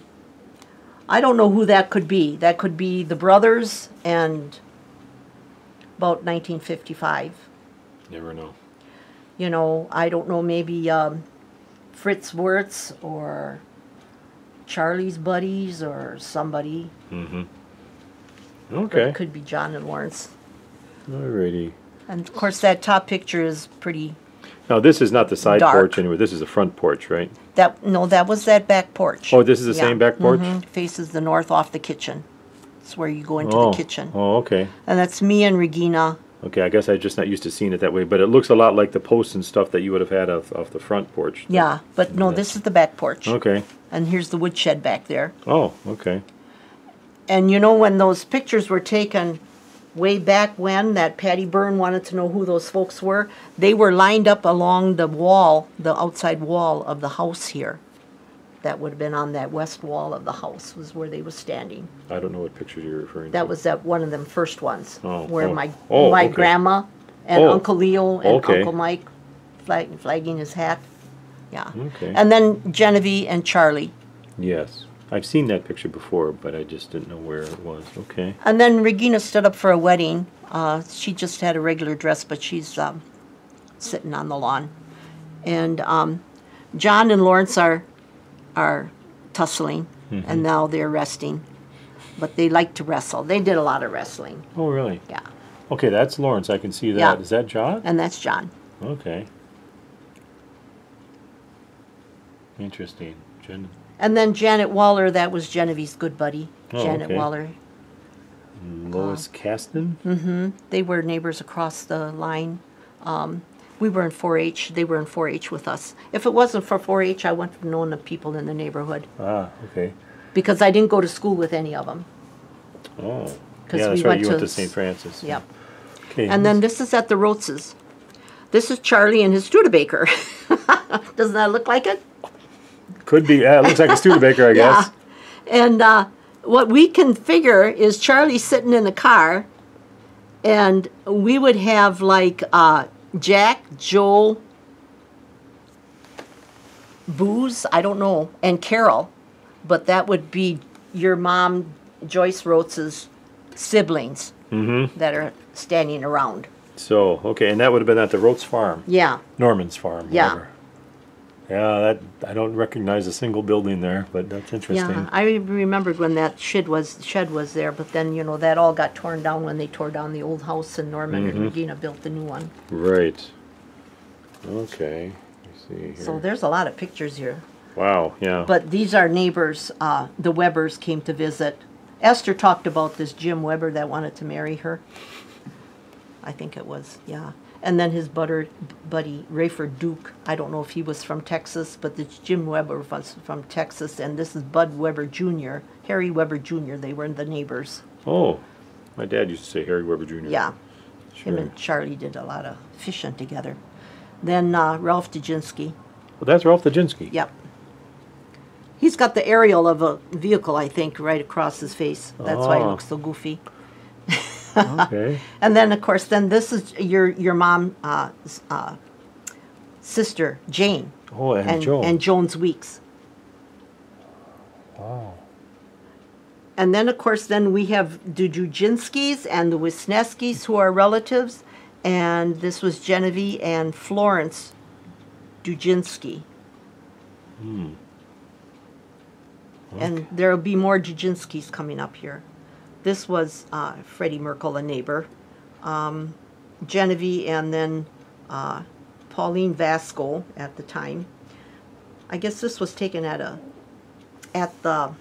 I don't know who that could be. That could be the brothers and about 1955. Never know. You know, I don't know, maybe um, Fritz Wirtz or Charlie's buddies or somebody. Mm-hmm. But Okay. It could be John and Lawrence. Alrighty. And of course, that top picture is pretty. Now this is not the side Dark. porch anyway. This is the front porch, right? That no, that was that back porch. Oh, this is the Yeah, same back porch. mhm, Faces the north off the kitchen. It's where you go into oh. the kitchen, Oh, okay. and that's me and Regina. Okay, I guess I'm just not used to seeing it that way, but it looks a lot like the posts and stuff that you would have had off, off the front porch. Yeah, but no, this is the back porch, Okay. and here's the woodshed back there. Oh, okay. And you know when those pictures were taken way back when that Patty Byrne wanted to know who those folks were, they were lined up along the wall, the outside wall of the house here. That would have been on that west wall of the house was where they were standing. I don't know what picture you're referring to. That was that one of them first ones Oh, where oh. my Oh, my okay. grandma and Oh, Uncle Leo and okay. Uncle Mike flag, flagging his hat. Yeah. Okay. And then Genevieve and Charlie. Yes. I've seen that picture before, but I just didn't know where it was. Okay. And then Regina stood up for a wedding. Uh, she just had a regular dress, but she's um, sitting on the lawn. And um, John and Lawrence are are tussling, and now they're resting. But they like to wrestle. They did a lot of wrestling. Oh, really? Yeah. Okay, that's Lawrence. I can see that. Yeah. Is that John? And that's John. Okay. Interesting. Jen. And then Janet Waller, that was Genevieve's good buddy. Oh, Janet okay. Waller. Lois Uh, Caston? They were neighbors across the line. Um, we were in 4-H. They were in 4-H with us. If it wasn't for 4-H, I wouldn't have known the people in the neighborhood Ah, okay. because I didn't go to school with any of them. Oh, Yeah, that's we right. went You went to St. Francis. Yep. Okay. And then this is at the Rotzes. This is Charlie and his Studebaker. Doesn't that look like it? Could be. Yeah, it looks like a Studebaker, I guess. Yeah. And uh, what we can figure is Charlie sitting in the car, and we would have like uh, Jack, Joel, Booze, I don't know, and Carol, but that would be your mom, Joyce Rotz's siblings Mm-hmm. that are standing around. So, okay, and that would have been at the Rotz farm, Yeah, Norman's farm. Yeah. whatever. Yeah, that, I don't recognize a single building there, but that's interesting. yeah. I remembered when that shed was shed was there, but then you know that all got torn down when they tore down the old house, and Norman Mm-hmm. and Regina built the new one. Right. Okay, let's see here. So there's a lot of pictures here. Wow, yeah. But these are neighbors. Uh, the Webbers came to visit. Esther talked about this Jim Weber that wanted to marry her. I think it was, yeah. And then his butter, buddy Rayford Duke. I don't know if he was from Texas, but this Jim Weber was from Texas, and this is Bud Weber Jr., Harry Weber Jr. They were in the neighbors. oh, my dad used to say Harry Weber Jr. Yeah. Him and Charlie did a lot of fishing together. Then uh, Ralph Dujinski. Well, that's Ralph Dajinski. Yep. He's got the aerial of a vehicle, I think, right across his face. That's why he Oh. looks so goofy. Okay. And then, of course, then this is your your mom, uh, uh, sister Jane, Oh, and, and Joe. and Jones Weeks. wow. And then, of course, then we have the Dujinskis and the Wisniewskis, who are relatives. And this was Genevieve and Florence Dujinski. And there will be more Dujinskis coming up here. This was uh, Freddie Merkel, a neighbor. Um, Genevieve and then uh, Pauline Vasco at the time. I guess this was taken at a at the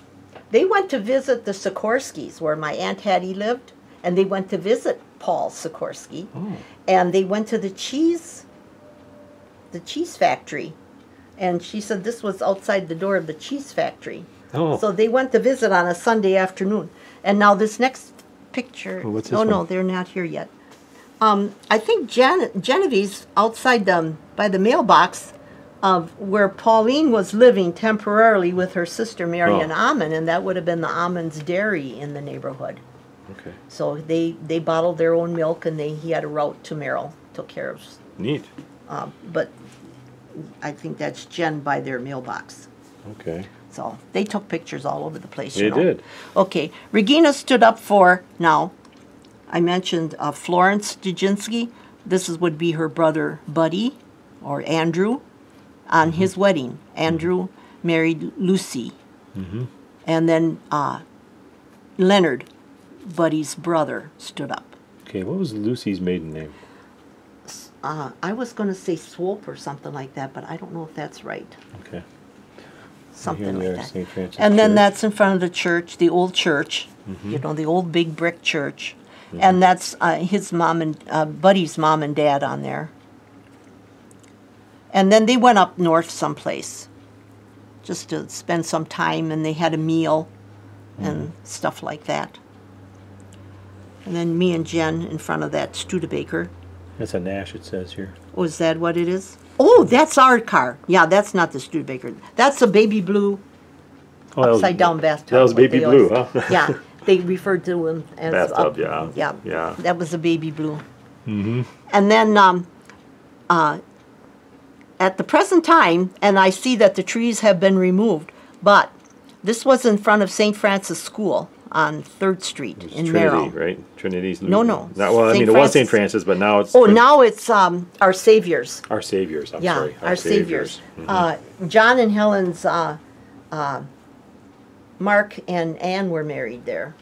they went to visit the Sikorskys where my aunt Hattie lived and they went to visit Paul Sikorsky Oh. and they went to the cheese the cheese factory and she said this was outside the door of the cheese factory Oh. so they went to visit on a Sunday afternoon and now this next picture Oh, what's this oh no they're not here yet um, I think Jan- Genevieve's outside the by the mailbox of where Pauline was living temporarily with her sister Marion Oh. Amon, and that would have been the Amon's Dairy in the neighborhood. Okay. So they they bottled their own milk, and they he had a route to Merrill, took care of. Neat. Uh, but I think that's Jen by their mailbox. Okay. So they took pictures all over the place. They you know. did. Okay, Regina stood up for now. I mentioned uh, Florence Dujinski. This is, would be her brother Buddy, or Andrew, on his wedding. Andrew married Lucy, and then uh, Leonard, Buddy's brother, stood up. Okay, what was Lucy's maiden name? Uh, I was going to say Swope or something like that, but I don't know if that's right. Okay. Something like that. St. Francis And then Church. that's in front of the church, the old church, you know, the old big brick church. And that's uh, his mom and uh, Buddy's mom and dad on there. And then they went up north someplace just to spend some time and they had a meal and stuff like that. And then me and Jen in front of that Studebaker. That's a Nash, it says here. Was that what it is? Oh, that's our car. Yeah, that's not the Studebaker. That's a baby blue Oh, that was- upside down bathtub. That was baby blue, always- huh? yeah, they referred to him as Bathtub, up- yeah, yeah, yeah. That was a baby blue. Mm-hmm. And then, um, uh, at the present time, and I see that the trees have been removed, but this was in front of St. Francis School on Third Street in Trinity, Merrill. right? Trinity's. No, no. Not, well, I mean, it was St. Francis. But now it's. Oh, now it's um, Our Saviors. Our Saviors, I'm yeah, sorry. Our, Saviors. Mhm. Uh, John and Helen's uh, uh, Mark and Anne were married there.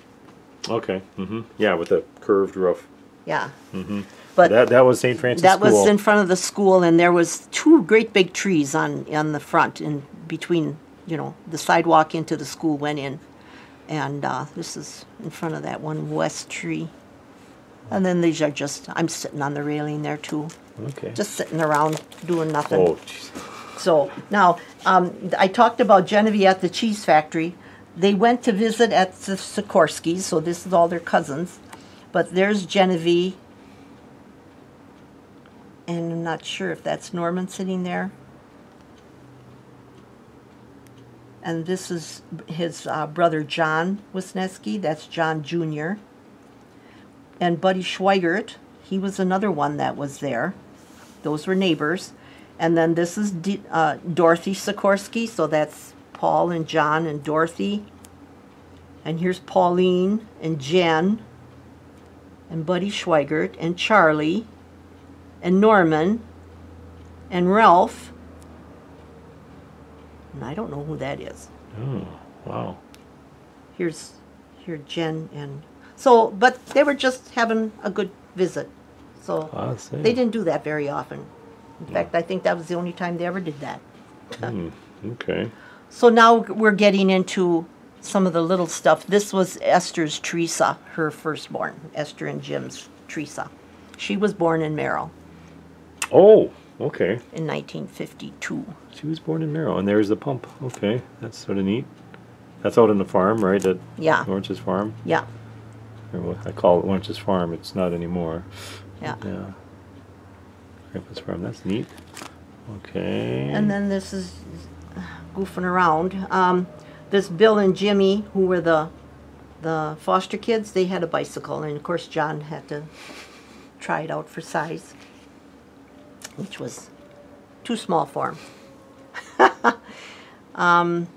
okay. hmm Yeah, with a curved roof. Yeah. Mm-hmm. But That that was St. Francis that School. was in front of the school, and there was two great big trees on on the front, in between. You know, the sidewalk into the school went in, and uh, this is in front of that one west tree. And then these are just I'm sitting on the railing there too, okay. just sitting around doing nothing. oh, jeez. So now, um, I talked about Genevieve at the cheese factory. They went to visit at the Sikorskis, so this is all their cousins. But there's Genevieve, and I'm not sure if that's Norman sitting there. And this is his uh, brother John Wisniewski. That's John Jr. And Buddy Schweigert, he was another one that was there. Those were neighbors. And then this is D- uh, Dorothy Sikorsky, so that's Paul and John and Dorothy. And here's Pauline and Jen and Buddy Schweigert and Charlie and Norman and Ralph. And I don't know who that is. Oh, wow. Here's here Jen and so but they were just having a good visit. So I they didn't do that very often. In fact, I think that was the only time they ever did that. Hmm, okay. So now we're getting into some of the little stuff. This was Esther's Teresa, her firstborn, Esther and Jim's Teresa. She was born in Merrill Oh, okay. in 1952. She was born in Merrill, and there's the pump. Okay, that's sort of neat. That's out on the farm, right? At Yeah. Lawrence's farm. Yeah, I call it Lawrence's farm. It's not anymore. yeah. Yeah. Grandpa's farm. That's neat. Okay. And then this is goofing around. Um, this Bill and Jimmy, who were the the foster kids, they had a bicycle, and of course John had to try it out for size, which was too small for him. um,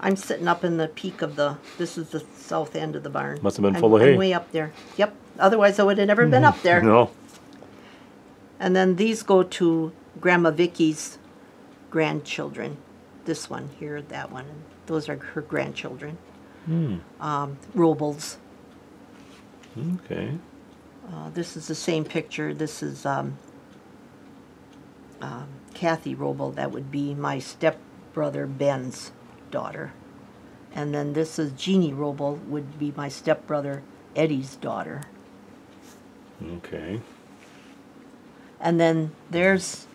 I'm sitting up in the peak of the. This is the south end of the barn. Must have been I'm- full of I'm hay. way up there. Yep. Otherwise, I would have never been up there. no. And then these go to Grandma Vicky's grandchildren. This one here, that one. And those are her grandchildren. Hmm. Um, Robles. Okay. Uh, this is the same picture. This is um, um, Kathy Roble. That would be my stepbrother Ben's daughter. And then this is Jeannie Roble, would be my stepbrother Eddie's daughter. Okay. And then there's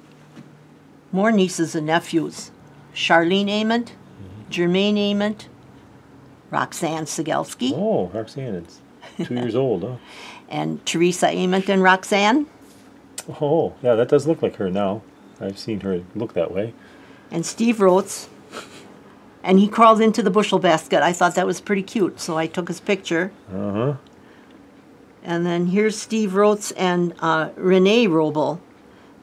more nieces and nephews. Charlene Ament, Jermaine Ament, Roxanne Sczygelski, Oh, Roxanne, it's two years old, huh? and Teresa Ament and Roxanne, Oh, yeah, that does look like her now. I've seen her look that way. and Steve Rhodes. And he crawled into the bushel basket. I thought that was pretty cute, so I took his picture. Uh huh. And then here's Steve Rhodes and uh, Renee Roble,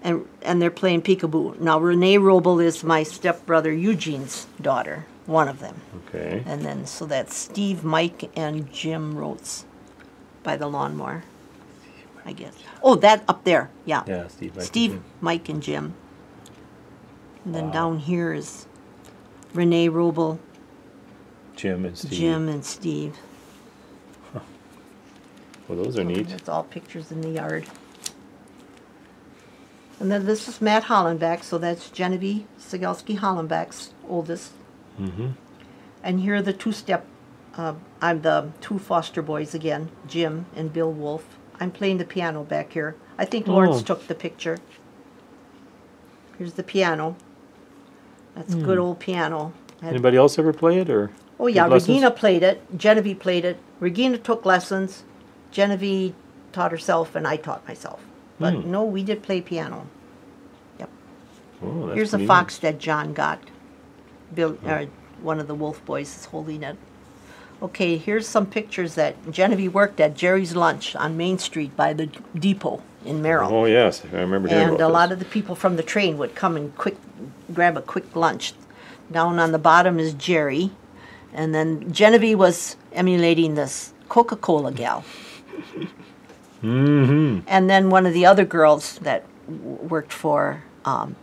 and and they're playing peekaboo. Now Renee Roble is my stepbrother Eugene's daughter, one of them. Okay. And then, so that's Steve, Mike, and Jim Rhodes by the lawnmower, I guess. Oh, that up there, yeah. Yeah, Steve. Mike, and Steve, Jim. Mike, and Jim. And then Wow. down here is Renee Roble, Jim and Steve. Jim, and Steve. Well, those are neat. It's all pictures in the yard. And then this is Matt Hollenbeck, so that's Genevieve Sczygelski Hollenbeck's oldest. Mm-hmm. And here are the two step, uh, I'm the two foster boys again, Jim and Bill Wolf. I'm playing the piano back here. I think Lawrence Oh. took the picture. Here's the piano. That's a good old piano. Anybody else ever play it or? oh yeah. Regina played it. Genevieve played it. Regina took lessons. Genevieve taught herself, and I taught myself. But Hmm. no, we did play piano. Yep. Oh, that's Here's a fox that John got. Bill, uh, one of the Wolf boys is holding it. Okay, here's some pictures that Genevieve worked at Jerry's Lunch on Main Street by the depot in. Merrill. Oh yes, I remember and a lot of the people from the train would come and quick grab a quick lunch. Down on the bottom is Jerry, and then Genevieve was emulating this Coca-Cola gal. Mm-hmm. And then one of the other girls that w- worked for um,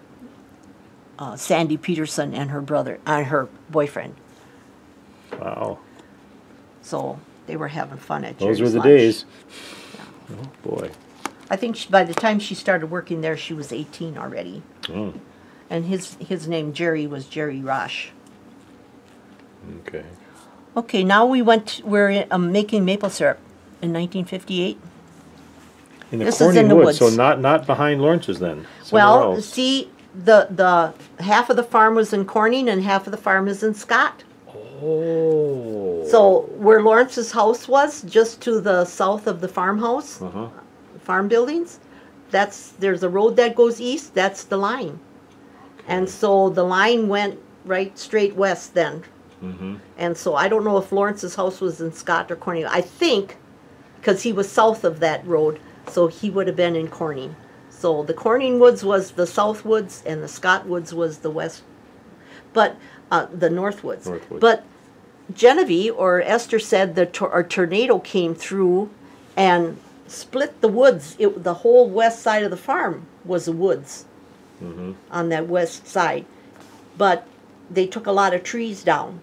uh, Sandy Peterson and her brother, and her boyfriend. Wow. So they were having fun at Those were the Lunch. days. Oh boy. I think she, by the time she started working there, she was 18 already. Oh, And his his name Jerry was Jerry Rosh. okay. Okay, now we went. We're um, making maple syrup in 1958. In the This is in the woods, so not not behind Lawrence's then. Well, else. see, the the half of the farm was in Corning and half of the farm is in Scott. Oh. So where Lawrence's house was, just to the south of the farmhouse, Uh huh. farm buildings, that's there's a road that goes east. That's the line, and so the line went right straight west then. Mm-hmm. And so I don't know if Lawrence's house was in Scott or Corning. I think because he was south of that road, so he would have been in Corning. So the Corning Woods was the South Woods, and the Scott Woods was the west, but uh, the North Woods. North Woods. But Genevieve or Esther said the tor- a tornado came through and split the woods. It, the whole west side of the farm was the woods on that west side, but they took a lot of trees down.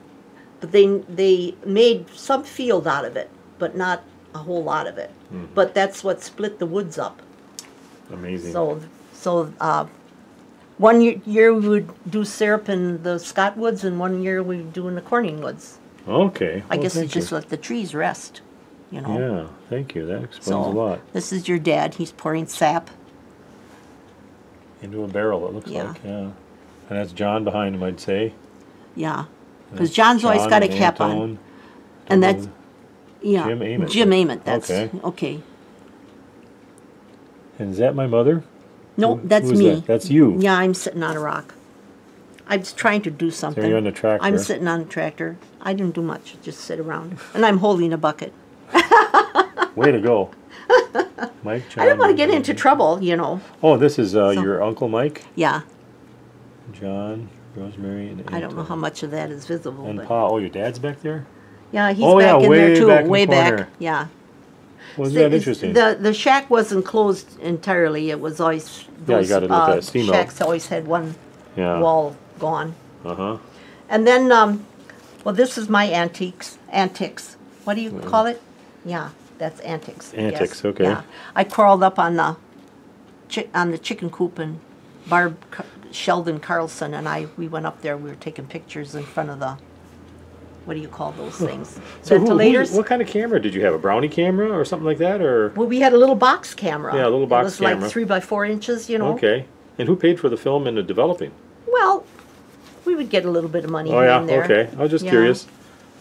But they they made some field out of it, but not a whole lot of it. But that's what split the woods up. Amazing. So, so uh, one year, year we would do syrup in the Scott woods, and one year we would do in the Corning woods. Okay. I well, guess it's just you. let the trees rest, you know. Yeah, thank you. That explains So a lot. this is your dad. He's pouring sap. Into a barrel, it looks Yeah. like. Yeah. And that's John behind him, I'd say. Yeah, because John's always got a cap on, and that's yeah. Jim Ament. Jim Ament. That's Okay. okay. And is that my mother? No, Who- that's me. that? That's you. Yeah, I'm sitting on a rock. I was trying to do something. you're on the tractor. I'm sitting on a tractor. I didn't do much, just sit around. And I'm holding a bucket. Way to go. Mike, John. I don't want to get into trouble, you know. Oh, this is uh, So- your Uncle Mike, Yeah, John, Rosemary, and I don't know how much of that is visible, And but Pa. Oh, your dad's back there? yeah, he's Oh, yeah, back in there too, back in the way back. corner. Yeah. Wasn't that interesting? The the shack wasn't closed entirely. It was always Yeah, you those, gotta let uh, that steam out. shacks always had one yeah. wall gone. Uh huh. And then, um, well, this is my antiques. Antics. What do you hmm. call it? Yeah, that's antics. yes. Antics, okay. Yeah, I crawled up on the chi- on the chicken coop and Barb Car- Sheldon Carlson and I. We went up there. We were taking pictures in front of the. What do you call those things? So who- who- Ventilators. what kind of camera did you have? A Brownie camera or something like that, or well, we had a little box camera. Yeah, a little box it was camera. like three by four inches. You know. okay? And who paid for the film and the developing? Would get a little bit of money Oh yeah, and there. okay. I was just Yeah. curious.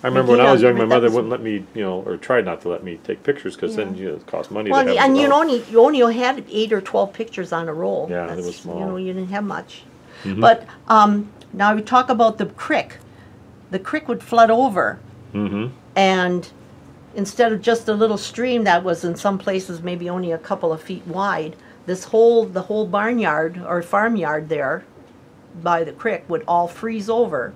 I remember when I was young, my mother wouldn't let me, you know, or tried not to let me take pictures because then you know, it cost money. Well, to have and you only you only had eight or twelve pictures on a roll. Yeah, it was small. Mm-hmm. You know, you didn't have much. But um, now we talk about the creek. The creek would flood over, mm-hmm. and instead of just a little stream that was in some places maybe only a couple of feet wide, this whole the whole barnyard or farmyard there by the creek would all freeze over.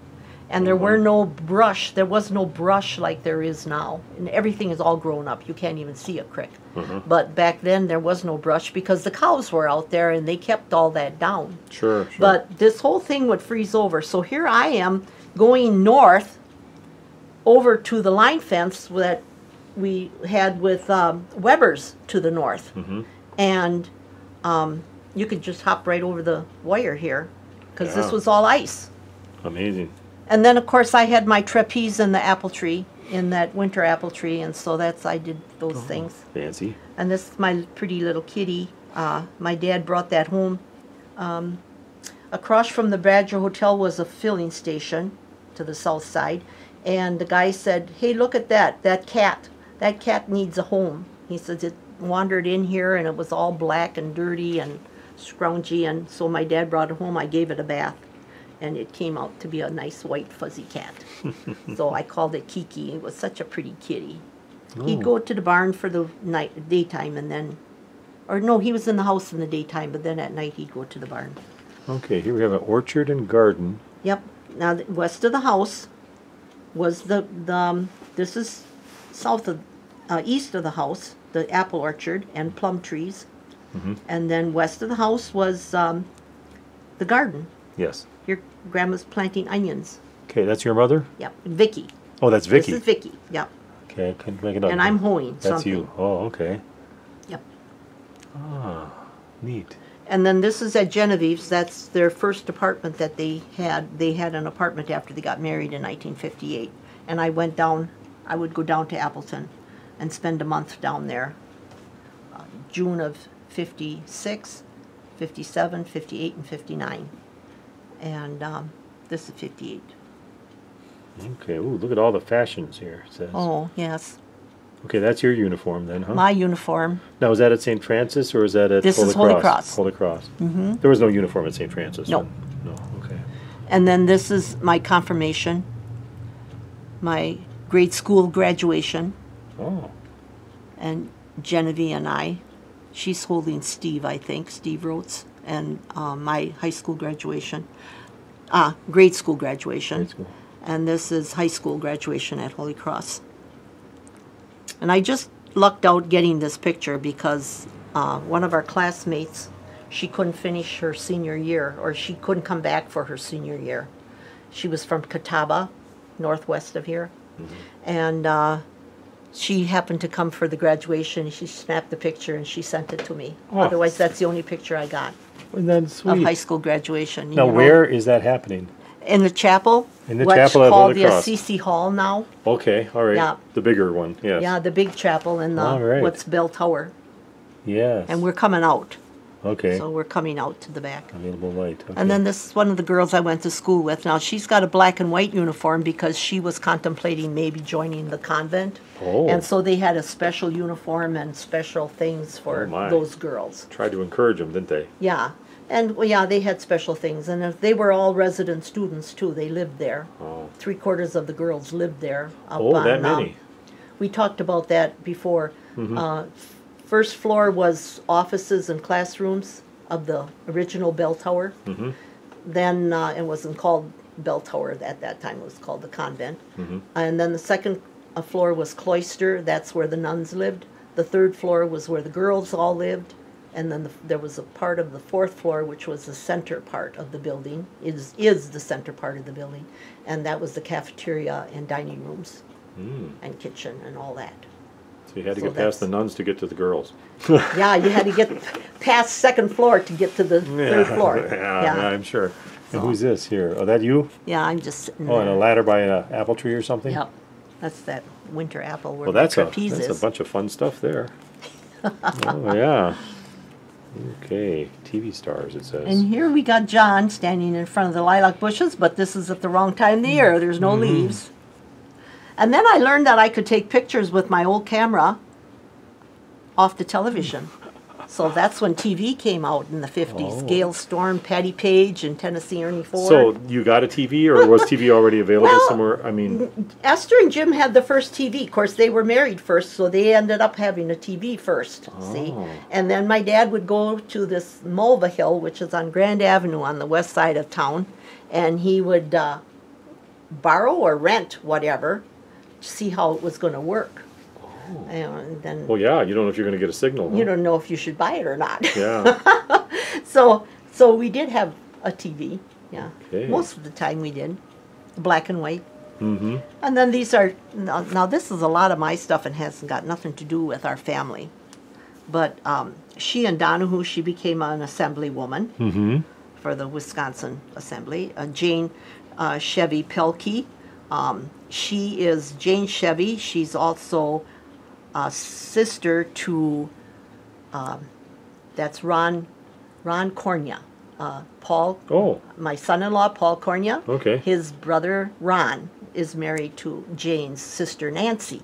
And there were no brush. There was no brush like there is now. And everything is all grown up. You can't even see a creek. But back then there was no brush because the cows were out there and they kept all that down. Sure, sure. But this whole thing would freeze over. So here I am going north over to the line fence that we had with um, Weber's to the north. Mm-hmm. And um, you could just hop right over the wire here because this was all ice. amazing. And then, of course, I had my trapeze in the apple tree, in that winter apple tree, and so that's I did those Oh. things. Fancy. And this is my pretty little kitty. Uh, my dad brought that home. Um, across from the Badger Hotel was a filling station to the south side, and the guy said, "Hey, look at that! That cat! That cat needs a home." He says it wandered in here and it was all black and dirty and scroungy, and so my dad brought it home. I gave it a bath, and it came out to be a nice white fuzzy cat. so I called it Kiki. It was such a pretty kitty. He'd Oh. go to the barn for the night, daytime, and then, or no, he was in the house in the daytime, but then at night he'd go to the barn. Okay, here we have an orchard and garden. Yep. Now, the west of the house was the, the um, this is south of, uh, east of the house, the apple orchard and plum trees. And then west of the house was um, the garden. Yes. Your grandma's planting onions. Okay, that's your mother. Yep. Vicky. Oh, that's Vicky. This is Vicky. Yep. Okay, I can make it up. And I'm hoeing That's something. you. Oh, okay. Yep. Ah, neat. And then this is at Genevieve's. That's their first apartment that they had. They had an apartment after they got married in 1958. And I went down, I would go down to Appleton and spend a month down there. Uh, June of 56, 57, 58, and 59. And um, this is 58. Okay. Ooh, look at all the fashions here. It says. Oh, yes. Okay, that's your uniform then, huh? My uniform. now, is that at St. Francis or is that at This Holy is Holy Cross? Cross. Holy Cross. Mm-hmm. There was no uniform at St. Francis. No. No. Okay. And then this is my confirmation, my grade school graduation. Oh. and Genevieve and I. She's holding Steve, I think, Steve Rhodes, and um, my high school graduation, ah, grade school graduation. Grade school. And this is high school graduation at Holy Cross. And I just lucked out getting this picture because uh, one of our classmates, she couldn't finish her senior year, or she couldn't come back for her senior year. She was from Catawba, northwest of here, and uh, she happened to come for the graduation. She snapped the picture and she sent it to me. Oh. Otherwise, that's the only picture I got of high school graduation. now, you know. where is that happening? In the chapel. In the chapel at called the. Assisi Hall now. Okay, all right. Yeah. The bigger one, yes. Yeah, the big chapel in the All right. what's Bell Tower, Yes. and we're coming out. Okay. So we're coming out to the back. Available light. Okay. And then this is one of the girls I went to school with. Now she's got a black and white uniform because she was contemplating maybe joining the convent. Oh. And so they had a special uniform and special things for Oh, those girls. tried to encourage them, didn't they? Yeah. And well, yeah, they had special things. And they were all resident students too. They lived there. Oh. Three quarters of the girls lived there. Up Oh, on, that um, many. we talked about that before. Mm-hmm. Uh, first floor was offices and classrooms of the original bell tower. Mm-hmm. Then uh, it wasn't called bell tower at that time; it was called the convent. Mm-hmm. And then the second uh, floor was cloister. That's where the nuns lived. The third floor was where the girls all lived. And then the, there was a part of the fourth floor, which was the center part of the building, is is the center part of the building, and that was the cafeteria and dining rooms Mm. and kitchen and all that. So you had to So get past the nuns to get to the girls. Yeah, you had to get past second floor to get to the third floor. yeah, Yeah, I'm sure. So- And who's this here? Oh, that you? yeah, I'm just sitting Oh, and a ladder by an apple tree or something? Yep, that's that winter apple where Well, the that's a, that's a bunch of fun stuff there. oh, yeah. Okay, TV stars, it says. And here we got John standing in front of the lilac bushes, but this is at the wrong time of the year. There's no Mm-hmm. leaves. And then I learned that I could take pictures with my old camera off the television. So that's when TV came out in the 50s. Oh. Gale Storm, Patti Page, and Tennessee Ernie Ford. so you got a TV, or was TV already available Well, somewhere? I mean, Esther and Jim had the first TV. Of course, they were married first, so they ended up having a TV first. See, Oh. and then my dad would go to this Mulva Hill, which is on Grand Avenue on the west side of town, and he would uh, borrow or rent whatever, see how it was going to work. And then well, yeah, you don't know if you're going to get a signal. huh? you don't know if you should buy it or not. Yeah. so, so we did have a TV. Yeah, Okay. most of the time we did, black and white. mm-hmm. And then these are now, now this is a lot of my stuff and hasn't got nothing to do with our family. But um, she and Donahue, she became an assemblywoman Mm-hmm. for the Wisconsin Assembly. Uh, Jane uh, Chevy Pelkey, um, she is Jane Chevy. She's also a sister to um, that's Ron Ron Cornia, uh, Paul Oh, my son-in-law Paul Cornia. Okay. His brother Ron is married to Jane's sister Nancy.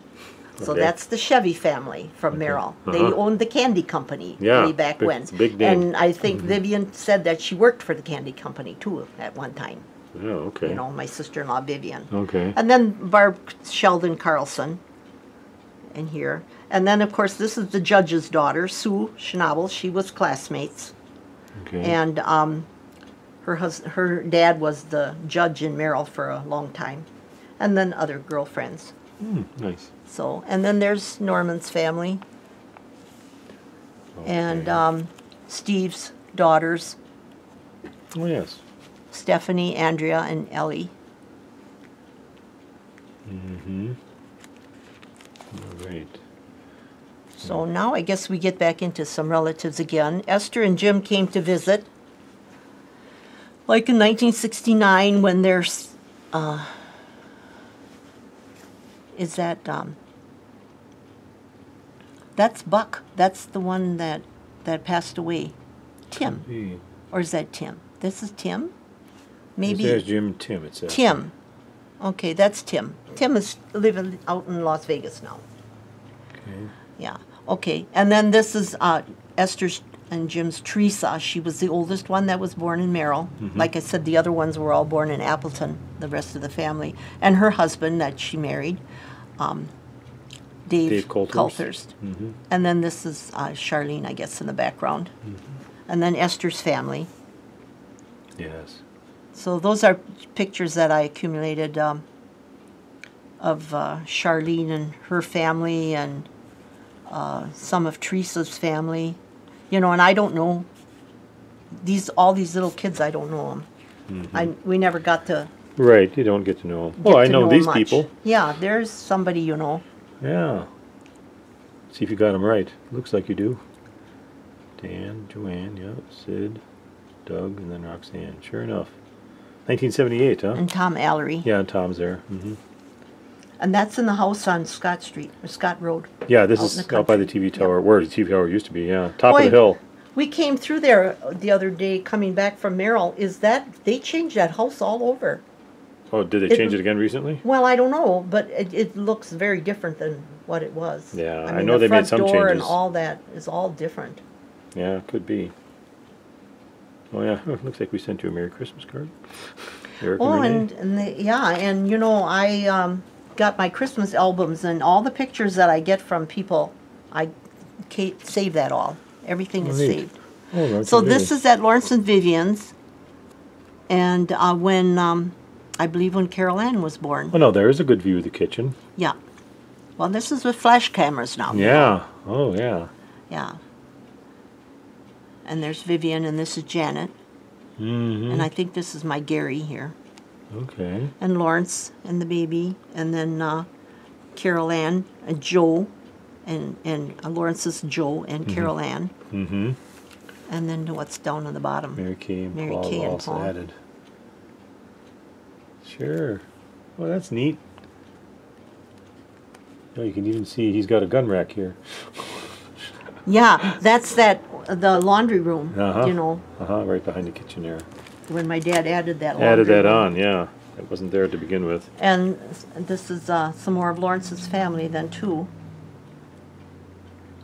So Okay. that's the Chevy family from Merrill. They Uh-huh. owned the candy company Yeah, way back big- when. big name. And I think Vivian said that she worked for the candy company too at one time. Yeah, okay. You know, my sister-in-law Vivian. Okay. And then Barb Sheldon Carlson in here. And then of course this is the judge's daughter, Sue Schnabel. She was classmates Okay. and um, her hus- her dad was the judge in Merrill for a long time, and then other girlfriends. Hmm, nice. So, and then there's Norman's family and Okay. um, Steve's daughters, oh, yes. Stephanie, Andrea, and Ellie. Mm-hmm. All right. So now I guess we get back into some relatives again. Esther and Jim came to visit, like in 1969 when there's, uh, is that, um, that's Buck. That's the one that, that passed away. Tim. Or is that Tim? This is Tim? There's Maybe Jim Tim, it says. Tim. Okay, that's Tim. Tim is living out in Las Vegas now. Okay. Yeah. Okay. And then this is uh, Esther's and Jim's Teresa. She was the oldest one that was born in Merrill. Like I said, the other ones were all born in Appleton. The rest of the family, and her husband that she married, um, Dave, Dave Coulthurst. Coulthurst. Mm-hmm. And then this is uh, Charlene, I guess, in the background. And then Esther's family. Yes. So those are pictures that I accumulated um, of uh, Charlene and her family, and uh, some of Teresa's family, you know, and I don't know these all these little kids. I don't know them. Mm-hmm. I we never got to. Right, you don't get to know them. Well, I know, know these much. people. Yeah, there's somebody you know. Yeah. See if you got them right. Looks like you do. Dan, Joanne, yeah, Sid, Doug, and then Roxanne. Sure enough. 1978, huh? and Tom Allery. Yeah, and Tom's there. Mm -hmm. And that's in the house on Scott Street, or Scott Road. Yeah, this Out is out by the. TV tower, where the TV tower used to be. Yeah, top of the hill. We came through there the other day coming back from Merrill. Is that, they changed that house all over. Oh, did they it- change it again recently? Well, I don't know, but it, it looks very different than what it was. Yeah, I mean, know the they made front some door And all that is all different. Yeah, it could be. Oh yeah, oh, looks like we sent you a Merry Christmas card. Eric Oh, and, and the, yeah, and you know, I um, got my Christmas albums and all the pictures that I get from people, I save that all. Everything Oh, is neat. saved. Oh, So and this is at Lawrence and Vivian's, and uh, when um, I believe when Carol Ann was born. Oh no, there is a good view of the kitchen. Yeah. Well, this is with flash cameras now. Yeah. Oh yeah. Yeah. And there's Vivian, and this is Janet, Mm-hmm. and I think this is my Gary here, Okay. and Lawrence and the baby, and then uh, Carol Ann and Joe, and and uh, Lawrence's Joe and Carol Ann, Mm-hmm. and then what's down on the bottom? Mary Kay and Mary Paul Kay and also Paul. added. Sure. Well, that's neat. Oh, you can even see he's got a gun rack here. Yeah, that's that the laundry room. Uh-huh. You know, Uh huh. Right behind the kitchen there. when my dad added that. Added that room. on. Yeah. It wasn't there to begin with. And this is uh, some more of Lawrence's family then too.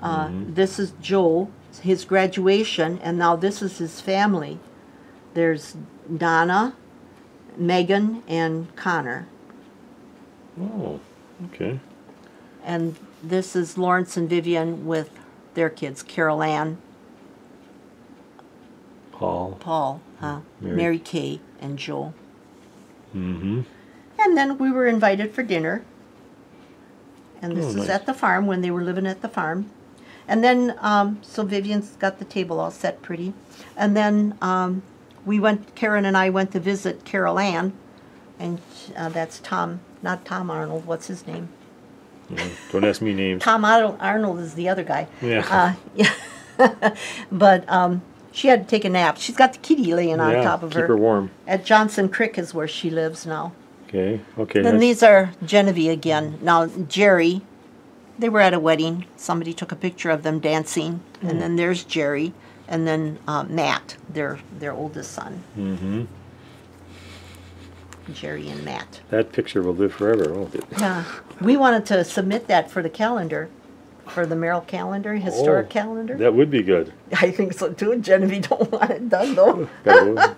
Uh, Mm-hmm. This is Joe, his graduation, and now this is his family. There's Donna, Megan, and Connor. Oh. Okay. And this is Lawrence and Vivian with their kids, Carol Ann, Paul. Paul, uh, Mary. Mary Kay, and Joel. Mm-hmm. And then we were invited for dinner. And this Oh, is nice. at the farm when they were living at the farm. And then, um, so Vivian's got the table all set pretty. And then um, we went, Karen and I went to visit Carol Ann. And uh, that's Tom, not Tom Arnold, what's his name? Yeah. Don't ask me names. Tom Arnold, Arnold is the other guy. Yeah. Uh, yeah. but um, she had to take a nap. She's got the kitty laying on yeah. top of her. Keep her warm. At Johnson Creek is where she lives now. Okay. Okay. Then nice. these are Genevieve again. Now Jerry, they were at a wedding. Somebody took a picture of them dancing, and then there's Jerry, and then uh, Matt, their their oldest son. Mm-hmm. Jerry and Matt. That picture will live forever, won't it? Yeah, we wanted to submit that for the calendar, for the Merrill calendar, historic Oh, calendar. That would be good. I think so too. Genevieve don't want it done though.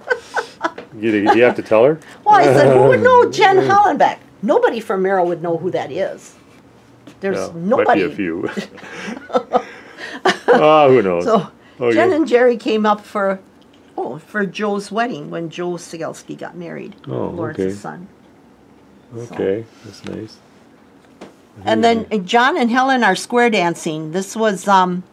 You, you have to tell her? Well, I said, who would know Jen Hollenbeck? Nobody from Merrill would know who that is. There's Yeah, nobody. Might be a few. Ah, who knows? So Okay. Jen and Jerry came up for oh for Joe's wedding when Joe Sczygelski got married. Oh, Lawrence's okay. son. okay, that's nice. And then John and Helen are square dancing. This was um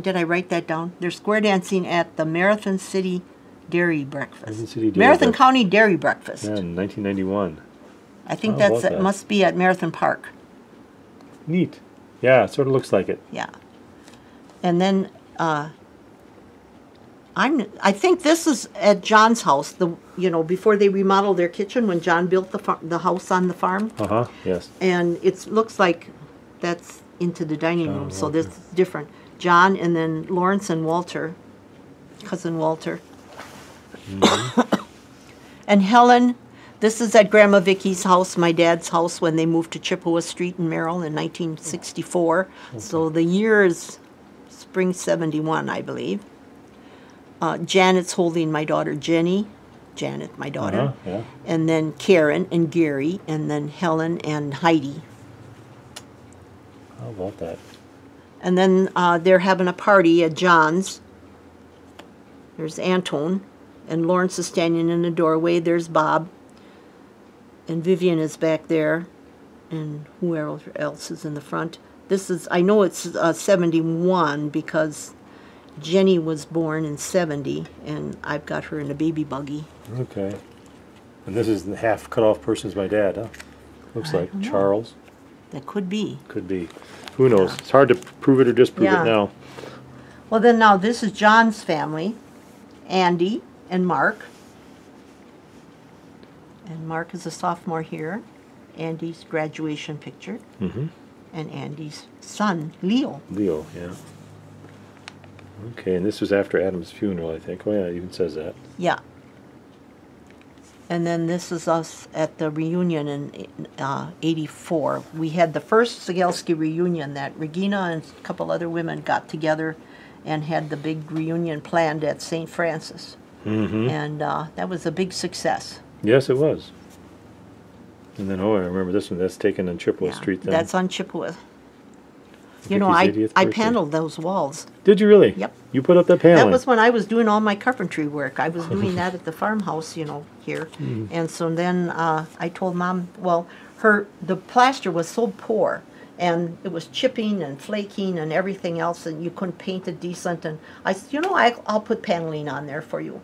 did I write that down? They're square dancing at the Marathon City Dairy Breakfast. Marathon City Dairy Marathon Breakfast. County Dairy Breakfast. Yeah, in 1991. I think How that's it that? must be at Marathon Park. Neat. Yeah, sort of looks like it. Yeah. And then uh, I'm I think this is at John's house. The you know before they remodeled their kitchen when John built the far- the house on the farm, Uh huh. Yes. and it looks like that's into the dining John room. So this is different. John and then Lawrence and Walter, cousin Walter, and Helen. This is at Grandma Vicky's house, my dad's house, when they moved to Chippewa Street in Merrill in 1964. So the year is spring 71, I believe. Uh, Janet's holding my daughter Jenny, Janet, my daughter, Uh-huh, yeah. and then Karen and Gary, and then Helen and Heidi. How about that? And then uh, they're having a party at John's. There's Antone, and Lawrence is standing in the doorway. There's Bob, and Vivian is back there, and whoever else is in the front. This is, I know it's uh, 71 because Jenny was born in 70 and I've got her in a baby buggy. Okay. And this is the half cut off person's my dad, huh? Looks I like. Charles. That could be. Could be. Who knows? It's hard to prove it or disprove Yeah. it now. Well, then now this is John's family Andy and Mark. And Mark is a sophomore here. Andy's graduation picture. Mm-hmm. And Andy's son, Leo. Leo, yeah. Okay, and this was after Adam's funeral, I think. Oh yeah, it even says that. Yeah. And then this is us at the reunion in uh, 84. We had the first Sczygelski reunion that Regina and a couple other women got together and had the big reunion planned at St. Francis. Mm-hmm. And uh, that was a big success. Yes, it was. And then, oh, I remember this one. That's taken on Chippewa Yeah, Street then. That's on Chippewa. You know, I, I paneled those walls. Did you really? Yep. You put up that paneling? That was when I was doing all my carpentry work. I was doing that at the farmhouse, you know, here. And so then uh, I told mom, well, her the plaster was so poor, and it was chipping and flaking and everything else, and you couldn't paint it decent. And I said, you know, I, I'll put paneling on there for you.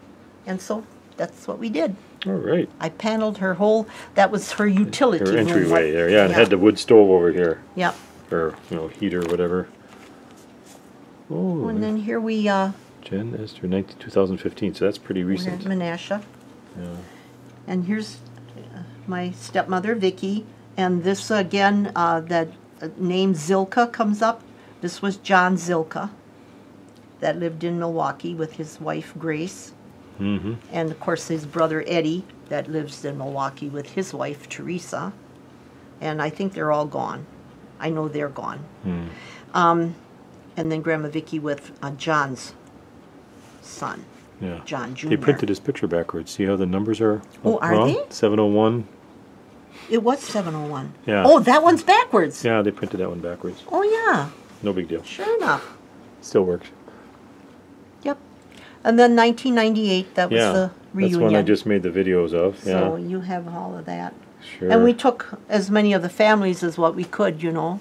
And so that's what we did. All right. I paneled her whole. That was her utility Her room. entryway there, yeah, and had the wood stove over here, Yep. Or you know, heater, whatever. Oh, And then here we uh, Jen Esther, 19, 2015. So that's pretty recent. Menasha. Yeah. And here's uh, my stepmother, Vicky. And this again, uh, that uh, name Zilka comes up. This was John Zilka that lived in Milwaukee with his wife, Grace. Mm-hmm. And of course, his brother, Eddie, that lives in Milwaukee with his wife, Teresa. And I think they're all gone. I know they're gone. Hmm. Um, and then Grandma Vicky with uh, John's son, Yeah. John Jr. They printed his picture backwards. See how the numbers are Oh, are wrong? they? 701. It was 701. Yeah. Oh, that one's backwards. Yeah, they printed that one backwards. Oh, yeah. No big deal. Sure enough. Still works. Yep. And then 1998, that was yeah. the reunion. That's one I just made the videos of. Yeah. So you have all of that. Sure. And we took as many of the families as what we could, you know.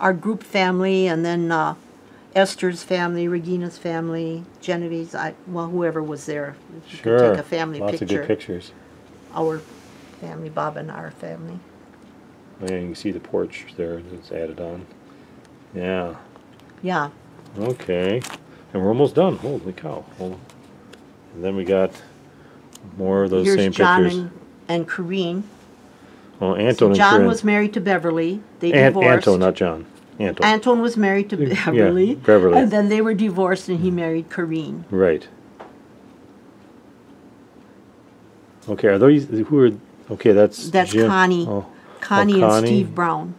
Our group family, and then uh, Esther's family, Regina's family, Genevieve's, I, well, whoever was there. You sure. could take a family Lots picture. of good pictures. Our family, Bob and our family. Oh, yeah, you can see the porch there that's added on. Yeah. Yeah. Okay. And we're almost done. Holy cow. Hold- And then we got more of those Here's same John pictures. and, and Corrine. Oh, So Anton and John was married to Beverly. They An- divorced. Anton, not John. Anton. Anton was married to Beverly. Yeah, Beverly. Beverly. And then they were divorced and he married Corrine. Right. Okay, are those who are? Okay, that's That's Jim. Connie. Oh, Connie, and Connie. Steve Brown.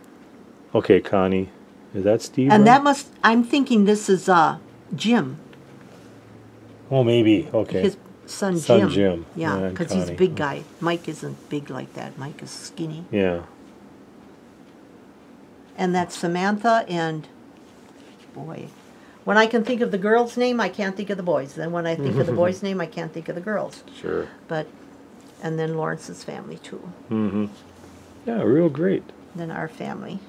okay, Connie. Is that Steve? And Brown? that must, I'm thinking this is uh, Jim, Oh, maybe. Okay. his son Jim. Son Jim. Yeah, Yeah, because he's a big guy. Mike isn't big like that. Mike is skinny. yeah. And that's Samantha and, boy, when I can think of the girl's name, I can't think of the boys. Then when I think of the boy's name, I can't think of the girls. Sure. But, and then Lawrence's family too. Mm-hmm. Yeah, real great. Then our family.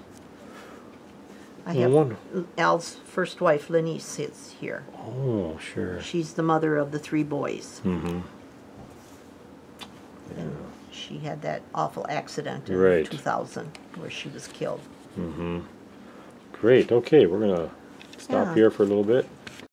I have wonder- Al's first wife, Lenice, is here. Oh, sure. She's the mother of the three boys. Mm-hmm. And she had that awful accident in Right. 2000 where she was killed. Mm-hmm. Great. Okay, we're gonna stop Yeah. here for a little bit.